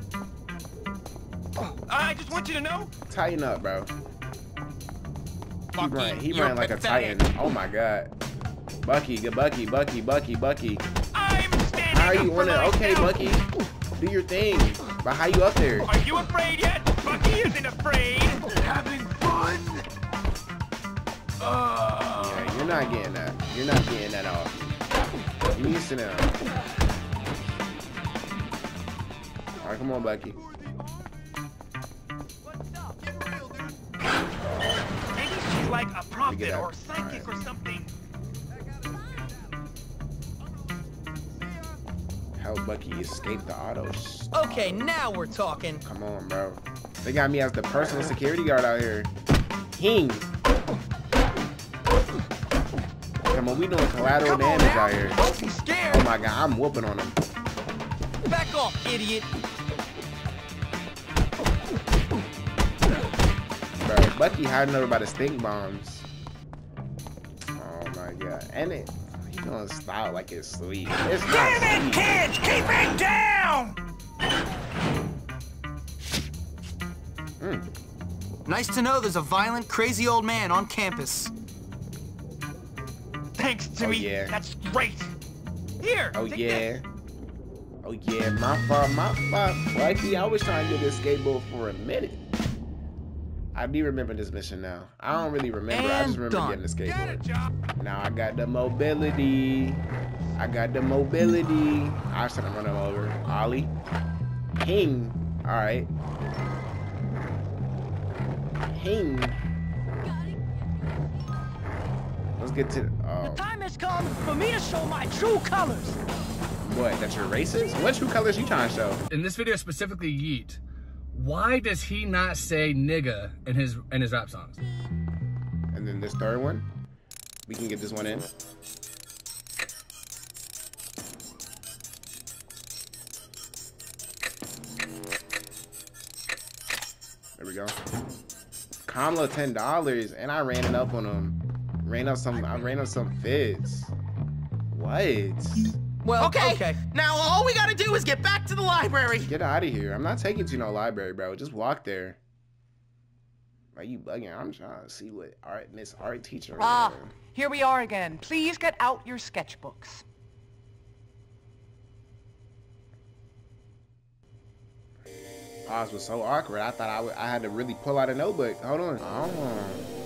I just want you to know. Tighten up, bro. He ran, he ran like a titan. Oh my god. Bucky, good Bucky, Bucky, Bucky, Bucky. I'm standing How are you up for on it? Okay. Bucky. Do your thing. But how you up there? Are you afraid yet? Bucky isn't afraid. Having fun. Uh. Yeah, you're not getting that. You're not getting that off. You need to sit down. Alright, come on, Bucky. Maybe she's like a prophet or psychic or something. Help Bucky escape the autos. Okay, now we're talking. Come on, bro. They got me as the personal security guard out here. Hing. Come on, we doing collateral Come damage out here. Don't be scared. Oh my god, I'm whooping on him. Back off, idiot. Bucky hiding over by the stink bombs. Oh my god. And it he gonna style like it's sweet. It's not Damn it, kids! Keep it down! Hmm. Nice to know there's a violent, crazy old man on campus. Thanks, oh, Jimmy. yeah. That's great. Here. Oh take yeah. this. Oh yeah, my fault, my fault. Bucky, I was trying to get this skateboard for a minute. I do remember this mission now. I don't really remember. I just remember done. getting the skateboard. Now I got the mobility. I got the mobility. I should have run him over. Ollie. Hing. Alright. Hing. Let's get to oh Time has come for me to show my true colors. what, that's your racist? What true colors you trying to show? In this video specifically, Yeet. Why does he not say nigga in his in his rap songs? And then this third one, we can get this one in. There we go. Kamla ten dollars, and I ran it up on him. Ran up some. I ran up some fits. What? Well, okay. okay. Now all we gotta do is get back to the library. Get out of here! I'm not taking you to no library, bro. Just walk there. Are you bugging? I'm trying to see what art Miss Art teacher. Ah, here we are again. Please get out your sketchbooks. Pause was so awkward. I thought I would- I had to really pull out a notebook. Hold on. Oh.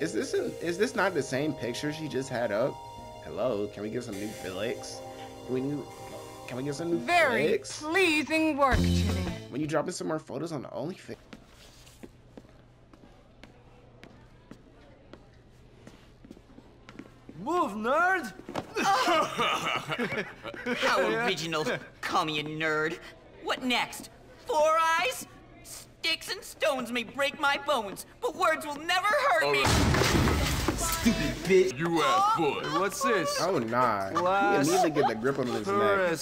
Is this a, is this not the same picture she just had up? Hello, can we get some new Felix? Can we new, can we get some new Very Felix? pleasing work, Jimmy. When you dropping some more photos on the OnlyFans? Move, nerd! How original. Call me a nerd. What next? Four eyes? Sticks and stones may break my bones, but words will never hurt me. Stupid bitch. You ass boy. What's this? Oh nah. Class He immediately get the grip on his neck.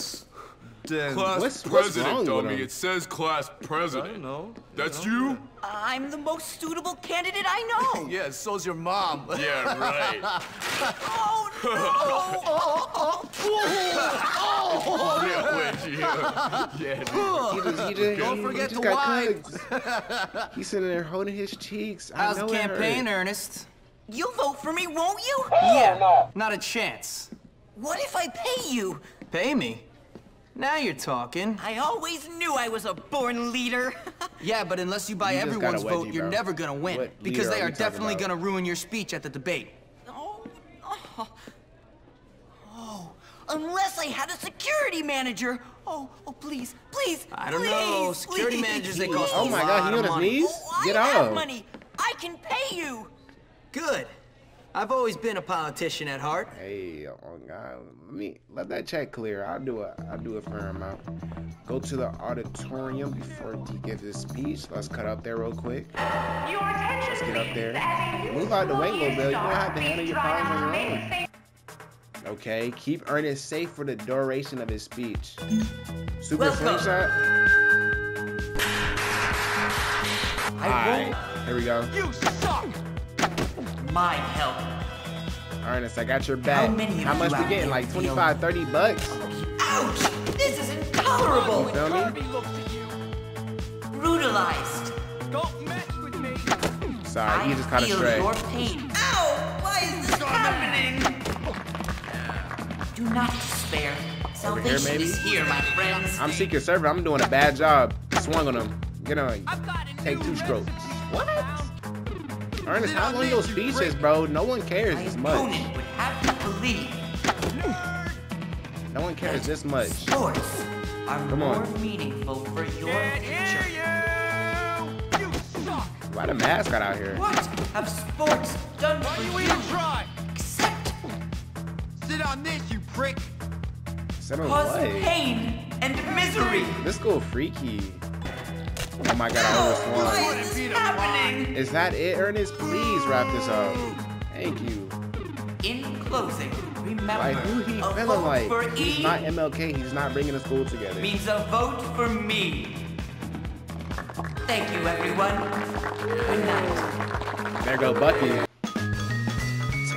Tourist. Class What's- what's president, wrong with dummy. It says class president. No, That's you? I'm the most suitable candidate I know. yeah, so's your mom. Yeah, right. oh no! oh, oh, oh, oh! yeah, wait, yeah. Yeah, dude. He just, he just, Don't he, forget he just to got wipe. cooked. He's sitting there holding his cheeks. I How's know the it campaign, hurt. Ernest? You'll vote for me, won't you? Yeah, not a chance. What if I pay you? Pay me? Now you're talking. I always knew I was a born leader. Yeah, but unless you buy You just got everyone's vote, wedgie, you're never gonna win. What because they are are definitely gonna ruin your speech at the debate. oh, oh, oh, unless I had a security manager. Oh, oh, please, please, I don't please, know. Security please. managers, they cost Oh a my lot God, he of on his money. knees? Oh, Get I have money. I can pay you. Good. I've always been a politician at heart. Hey, oh God, let me let that check clear. I'll do it. I'll do it for him out. Go to the auditorium before he gives his speech. Let's cut up there real quick. Let's get up there. Move out the way, little Bill. You don't have to handle your problems on your own. Okay, keep Ernest safe for the duration of his speech. Super Welcome. slingshot. Alright, here we go. My help. Ernest, I got your back. How many How much we getting? Like feel- 25, 30 bucks? Ouch! This is intolerable. You feel me? Brutalized. Don't mess with me. Sorry, you just caught a stray. your pain. Ow! Why is this happening? Do not despair. Over here, maybe? is here, my friends. I'm Secret Server. I'm doing a bad job. Swung on him. Get on. Take two strokes. What? Ernest, how long your speech is, bro? No one cares this much. Would have to believe No one cares this much. sports are Come more on. meaningful for your future. Why the mascot out here? What have sports done for You Why you? even try. Except Sit on this, you prick. Sit on cause what? pain and misery. This go freaky. Oh my god, I Why almost is this happening? won. Is that it, Ernest? Please wrap this up. Thank you. In closing, remember, Like, who he a feeling vote like? for He's E not MLK. He's not bringing the school together. means a vote for me. Thank you, everyone. Good night. There go Bucky.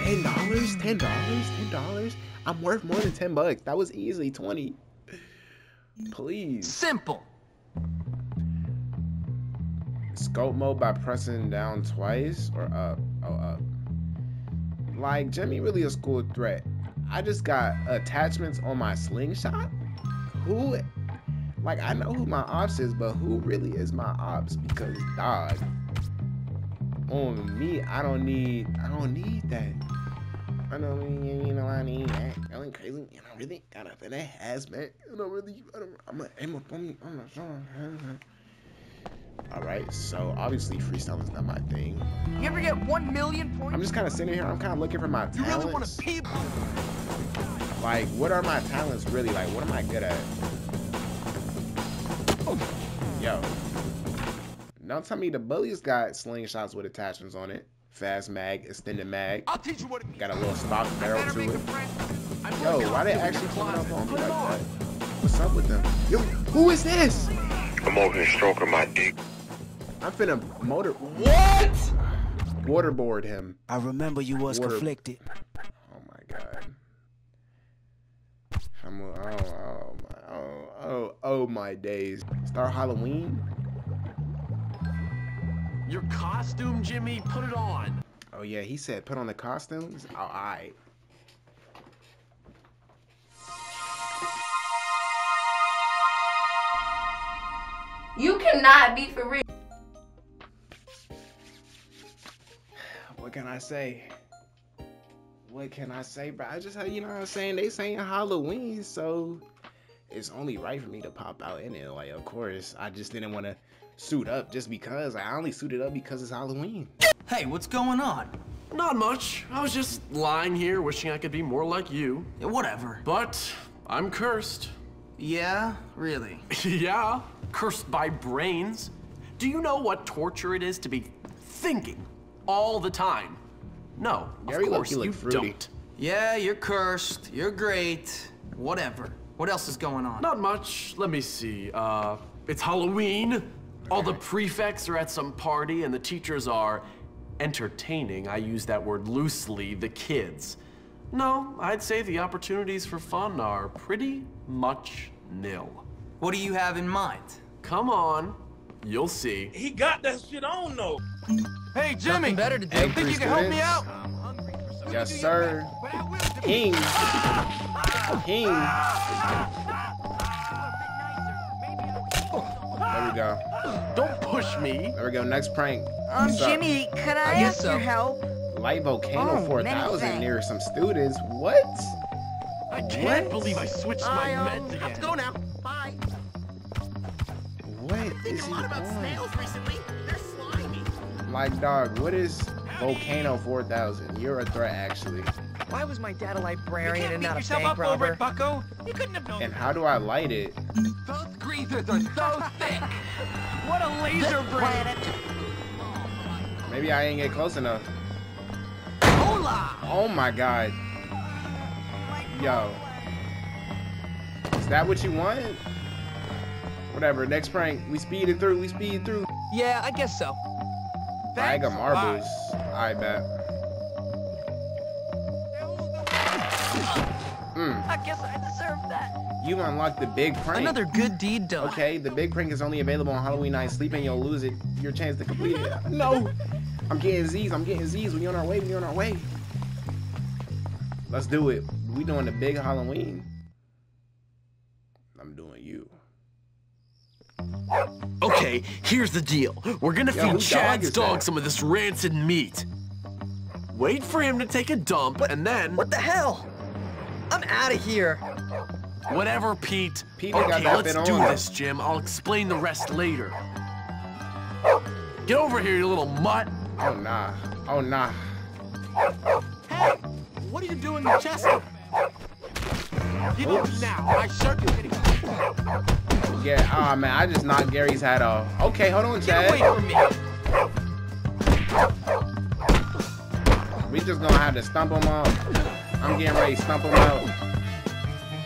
Ten dollars? Ten dollars? Ten dollars? I'm worth more than ten bucks. That was easily twenty. Please. Simple. Scope mode by pressing down twice or up? Oh, up. Like Jimmy really a school threat. I just got attachments on my slingshot. Who? Like I know who my ops is, but who really is my ops? Because dog. On me, I don't need. I don't need that. I know you know I need that. I went crazy. You know, really got up in that hazmat. You know, really. I I'm a, I'm a, I'm a, I'm a, all right, so obviously freestyle is not my thing. You ever get one million points? I'm just kind of sitting here. I'm kind of looking for my talents. You really want to pee? Like, what are my talents really? Like, what am I good at? Yo, don't tell me the bullies got slingshots with attachments on it. Fast mag, extended mag. I'll teach you what it means. Got a little stock barrel to it. a friend. I Yo, why they actually coming up on me like that? What's up with them? Yo, who is this? I'm over here stroking my dick. I'm finna motor. What? Waterboard him. I remember you was Water- conflicted. Oh my god. I'm, oh, oh, my, oh, oh, oh my days. Start Halloween? Your costume, Jimmy, put it on. Oh yeah, he said put on the costumes? Oh, alright. You cannot be for real. What can I say? What can I say, bro? I just, you know what I'm saying? They saying Halloween, so it's only right for me to pop out in it. Like, of course, I just didn't want to suit up just because. I only suited up because it's Halloween. Hey, what's going on? Not much. I was just lying here wishing I could be more like you. Yeah, whatever. But I'm cursed. Yeah, really. yeah, cursed by brains. Do you know what torture it is to be thinking all the time? No, Gary of course you fruity. don't. Yeah, you're cursed. You're great. Whatever. What else is going on? Not much. Let me see. Uh, it's Halloween. All the prefects are at some party, and the teachers are entertaining. I use that word loosely, the kids. No, I'd say the opportunities for fun are pretty much nil. What do you have in mind? Come on. You'll see. He got that shit on though. Hey, Jimmy. better to do. Hey, Think you can help me out? Yes, sir. King. King. There we go. Don't push me. There we go. Next prank. Um, Jimmy, could I, I ask so. your help? Light Volcano Oh, 4000 near some students. What? I can't What? believe I switched I, my um, meds again. have to go now. Bye. What Think is a he lot about on? snails recently. They're slimy. Like, dog, what is Volcano 4000? You're a threat, actually. Why was my dad a You librarian can't and beat not a yourself bank up over robber? it, Bucko. You couldn't have known. And how do I light it? Those greasers are so thick. What a laser brain. Maybe I ain't get close enough. Oh my god. Yo. Is that what you wanted? Whatever, next prank. We speed it through, we speed through. Yeah, I guess so. Bag of marbles. I bet. Mm. I guess I deserve that. You unlocked the big prank. Another good deed done. Okay, the big prank is only available on Halloween night. Sleeping, you'll lose it. Your chance to complete it. No! I'm getting Z's. I'm getting Z's. We on our way. We on our way. Let's do it. We doing the big Halloween. I'm doing you. Okay, here's the deal. We're gonna Yo, feed who dog Chad's dog some of this rancid meat. Wait for him to take a dump, and then What the hell? I'm out of here. whatever, Pete. Pete okay, that let's do on. this, Jim. I'll explain the rest later. Get over here, you little mutt. Oh nah. Oh nah. Hey, what are you doing in Chester? Give up now. My shirt is getting. Yeah. Ah man, I just knocked Gary's hat off. Okay, hold on, Chad. Get away from me. We just gonna have to stump him out. I'm getting ready to stump him out.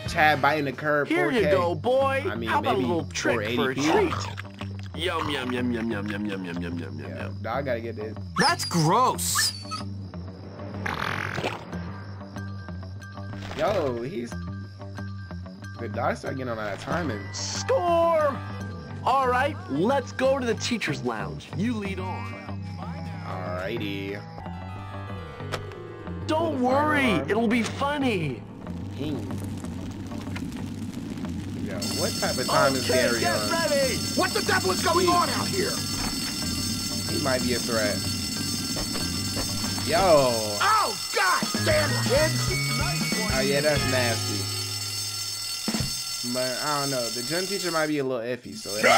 Chad biting the curb. Here 4K. you go, boy. I mean, How about a little trick for a treat? Yum yum yum yum yum yum yum yum yum yum yum Yeah, yum. I gotta get this. That's gross. Yo, he's. The dog start getting on that timing. Score! All right, let's go to the teacher's lounge. You lead on. All righty. Don't worry, it'll be funny. King. Yo, what type of time is Okay, Gary get on? ready. What the devil is going on out here? He might be a threat. Yo. Oh, god damn kids! Oh yeah, that's nasty. But I don't know. The gym teacher might be a little iffy, so it might be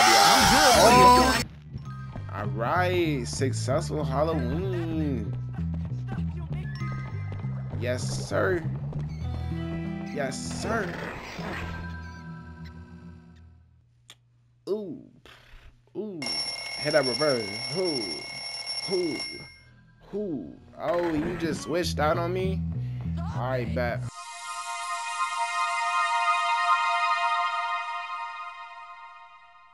alright. Oh. Alright, successful Halloween. Yes, sir. Yes, sir. Ooh. Ooh. Hit that reverse. Who? Who? Who? Oh, you just switched out on me? Alright, bet.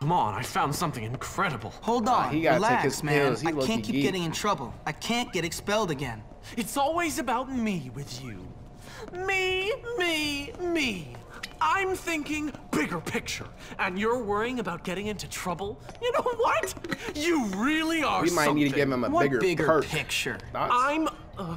Come on, I found something incredible. Hold on. he gotta take Relax, his man. pills. He I can't keep geek. getting in trouble. I can't get expelled again. It's always about me with you. Me, me, me. I'm thinking bigger picture, and you're worrying about getting into trouble? You know what? You really are We might need to give him a What bigger, bigger perk. picture? Thoughts? I'm, uh,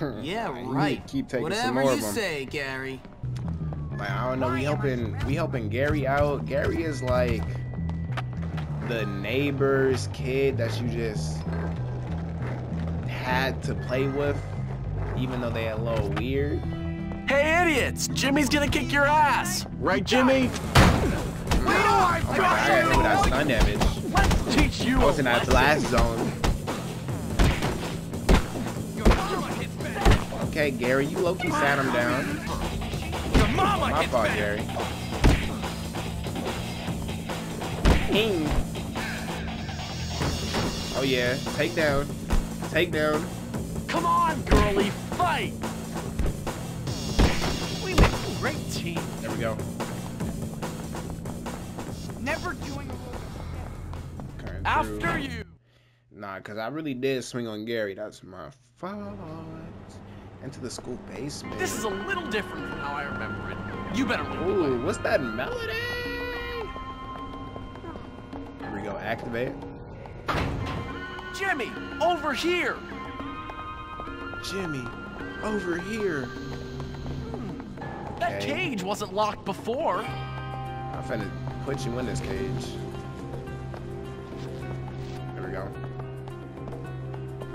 Yeah, You need to right. keep taking Whatever some more you of 'em. say, Gary. Like I don't know, we helping we helping Gary out. Gary is like the neighbor's kid that you just had to play with, even though they a little weird. Hey, idiots! Jimmy's gonna kick your ass! Right, Jimmy? Oh my god, I gotta hit with that stun damage. Let's teach you I was in that blast zone. Okay, Gary, you low-key sat him down. My fault, Gary. Ping. Oh yeah, take down. Take down. Come on, girly, fight! We make a great team. There we go. Never doing Coming After through. you. Nah, cause I really did swing on Gary. That's my fault. Into the school basement. This is a little different from how I remember it. You better way. Ooh, what's that melody? Here we go, activate. Jimmy, over here! Jimmy, over here. Hmm, that Okay. cage wasn't locked before. I'm finna put you in this cage.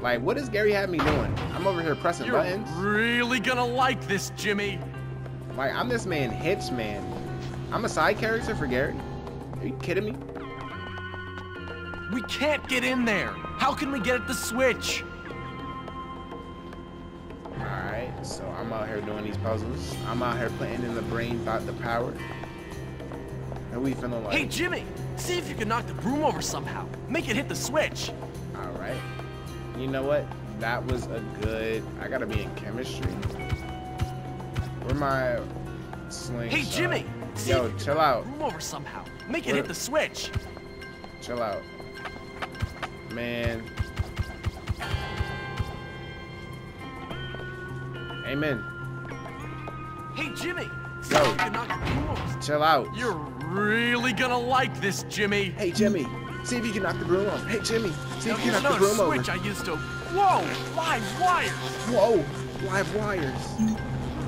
Like, what does Gary have me doing? I'm over here pressing You're buttons. really gonna like this, Jimmy. Like, I'm this man Hitchman. I'm a side character for Gary. Are you kidding me? We can't get in there. How can we get at the switch? Alright, so I'm out here doing these puzzles. I'm out here putting in the brain thought the power. And we finna like Hey, Jimmy, see if you can knock the broom over somehow. Make it hit the switch. You know what? That was a good I gotta be in chemistry. Where my sling? Hey, Jimmy, Yo, chill out. the broom over somehow. Make it Where- hit the switch. Chill out. Man. Amen. Hey, Jimmy, Yo. if you can knock the broom over. Chill out. You're really gonna like this, Jimmy. Hey Jimmy, see if you can knock the broom off. Hey Jimmy, see if you can knock the another broom over. switch I used to. Whoa, live wires. Whoa, live wires.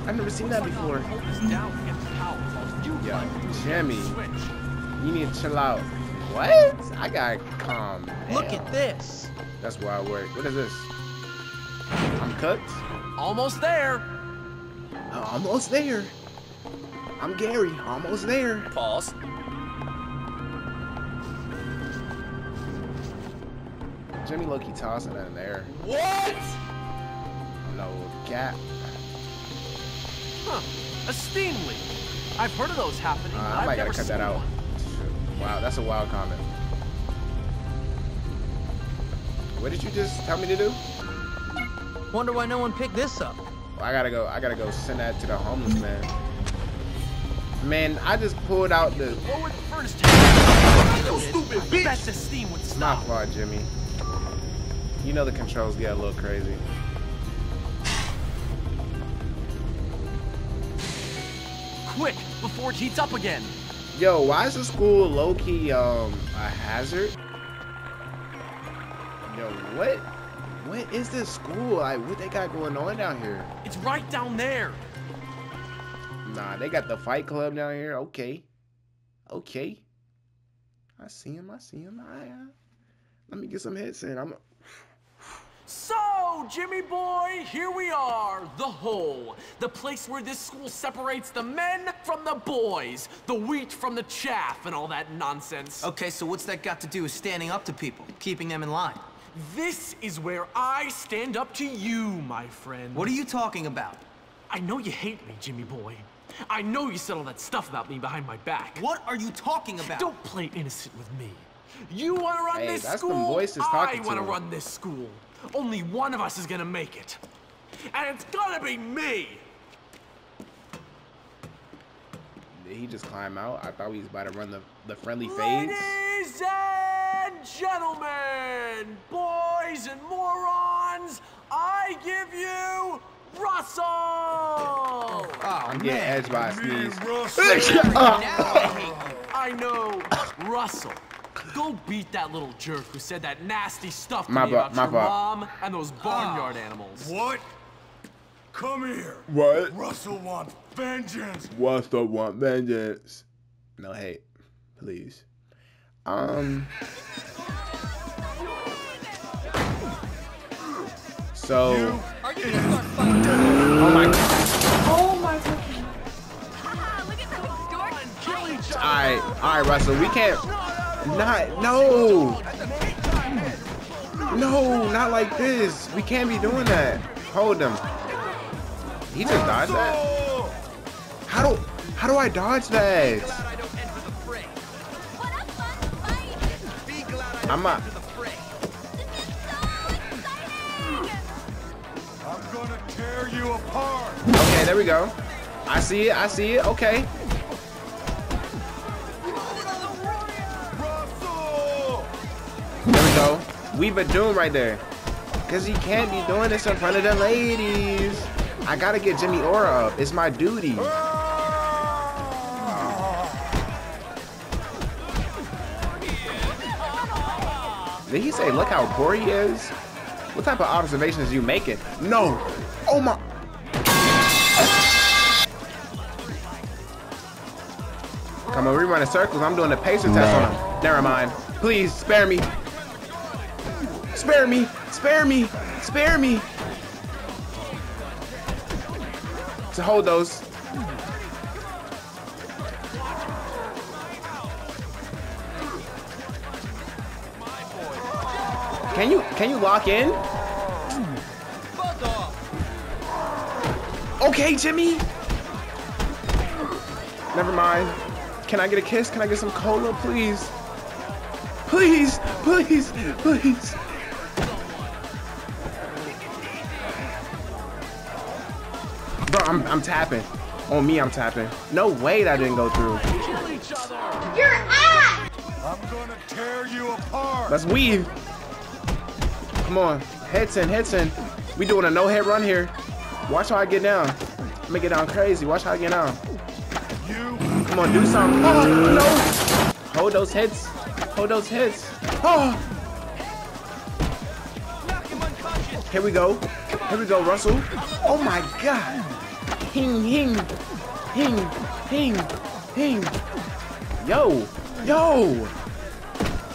I've never seen that before. Hold this down to get the You Yo, climb through the Jimmy. Switch. You need to chill out. What? I got calm. Look at this. That's wild work. What is this? I'm cooked. Almost there. Almost there. I'm Gary. Almost there. Pause. Jimmy Loki tossing that in there. What? No cap. Huh. A steam leak. I've heard of those happening, Uh, but I I've might gotta cut that out. one. Wow, that's a wild comment. What did you just tell me to do? Wonder why no one picked this up. Well, I gotta go. I gotta go send that to the homeless man. Man, I just pulled out the. Lower the furnace tank. You stupid bitch. Bet the steam would My stop. fault, Jimmy. You know the controls get a little crazy. Quick, before it heats up again. Yo, why is the school low key um a hazard? Yo, what? What is this school? Like, what they got going on down here? It's right down there. Nah, they got the Fight Club down here. Okay, okay. I see him. I see him. I, let me get some hits in. I'm. So, Jimmy boy, here we are, the hole. The place where this school separates the men from the boys, the wheat from the chaff, and all that nonsense. Okay, so what's that got to do with standing up to people, keeping them in line? This is where I stand up to you, my friend. What are you talking about? I know you hate me, Jimmy boy. I know you said all that stuff about me behind my back. What are you talking about? Don't play innocent with me. You want to run Hey, this that's school? voices I want to run this school. Only one of us is gonna make it, and it's gonna be me. Did he just climb out? I thought he was about to run the the friendly fades. Ladies and gentlemen, boys and morons, I give you Russell. Oh, I'm getting edged by a sneeze. I know, Russell. Go beat that little jerk who said that nasty stuff to my me about my your mom and those barnyard ah, animals. What? Come here. What? Russell wants vengeance. Russell wants vengeance. No hate, please. Um. So. You, oh my. Oh my. Alright, alright, Russell. We can't. Not no. No, not like this. We can't be doing that. Hold him. He just dodged that. How do how do I dodge that? I'm not. I'm gonna tear you apart. Okay, there we go. I see it. I see it. Okay. We go. We've been doing right there. Cause he can't be doing this in front of the ladies. I gotta get Jimmy Aura up. It's my duty. Did he say, look how poor he is? What type of observations you making? No. Oh my. Come on, we running circles. I'm doing the pacer test on him. Never mind. Please, spare me. Spare me. Spare me. Spare me. To hold those. Can you can you lock in? Okay, Jimmy. Never mind. Can I get a kiss? Can I get some cola, please? Please, please, please. I'm, I'm tapping. On me, I'm tapping. No way that didn't go through. You're ass! I'm gonna tear you apart. Let's weave. Come on. Heads in, heads in. We doing a no-head run here. Watch how I get down. Let me get down crazy. Watch how I get down. Come on, do something. Oh, no. Hold those hits. Hold those hits. Oh. Here we go. Here we go, Russell. Oh my God. Hing, hing, hing, hing, hing. Yo, yo.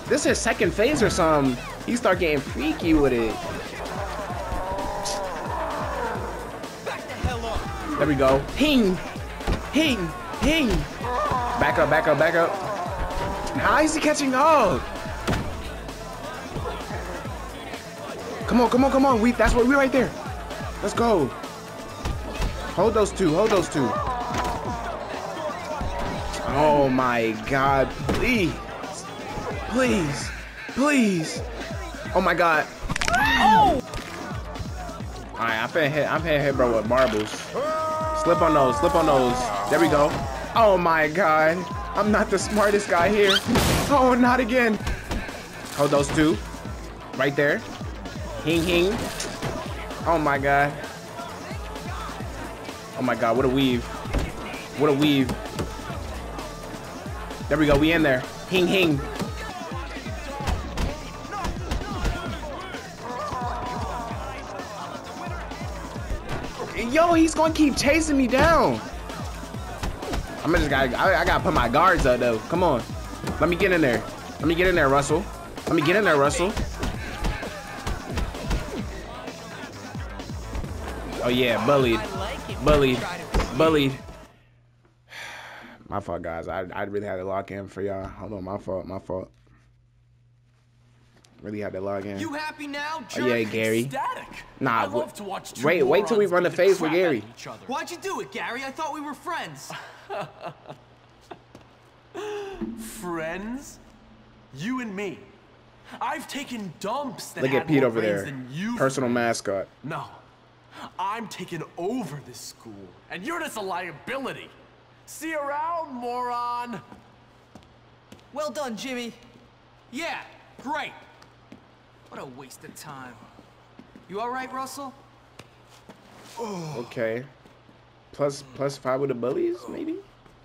This is second phase or something. He start getting freaky with it. There we go. Hing, hing, hing. Back up, back up, back up. How is he catching up? Come on, come on, come on. We that's what we right there. Let's go. Hold those two, hold those two. Oh my god, please. Please. Please. Oh my god. Oh! Alright, I'm finna hit I'm finna hit bro with marbles. Slip on those, slip on those. There we go. Oh my god. I'm not the smartest guy here. Oh, not again. Hold those two. Right there. Hing hing. Oh my god. Oh my god, what a weave. What a weave. There we go, we in there. Hing hing. Yo, he's gonna keep chasing me down. I'm just gotta, I, I gotta put my guards up though. Come on. Let me get in there. Let me get in there, Russell. Let me get in there, Russell. Oh yeah, bullied. Bullied. Bullied. My fault, guys. I, I really had to lock in for y'all. Hold on, my fault, my fault. Really had to log in. You happy now, oh, jerk? Oh yeah, Gary. Ecstatic. Nah, I w- love to watch two wait, wait till we run the beat phase with Gary. each other. Why'd you do it, Gary? I thought we were friends. Friends? You and me. I've taken dumps that Look had at Pete more over there. Personal mascot. No. I'm taking over this school, and you're just a liability. See you around, moron. Well done, Jimmy. Yeah, great. What a waste of time. You all right, Russell? Okay. Plus plus five with the bullies, maybe?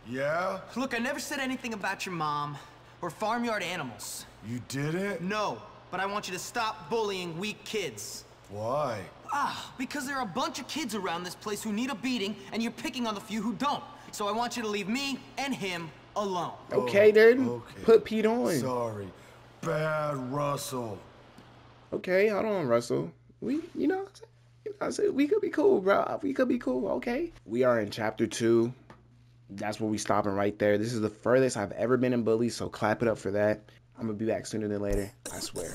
Yeah? Look, I never said anything about your mom or farmyard animals. You did it? No, but I want you to stop bullying weak kids. Why? Ah, because there are a bunch of kids around this place who need a beating, and you're picking on the few who don't. So I want you to leave me and him alone. Okay, dude. okay. Put Pete on. Sorry. Bad Russell. Okay, hold on, Russell. We, you know, you know, I said we could be cool, bro. We could be cool. Okay. We are in chapter two. that's where we stopping right there. This is the furthest I've ever been in bullies, so clap it up for that. I'm gonna be back sooner than later. I swear.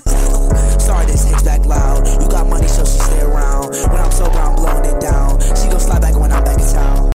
Sorry, this hits back loud. You got money, so she stay around. When I'm sober, I'm blowing it down. She gon' slide back when I'm back in town.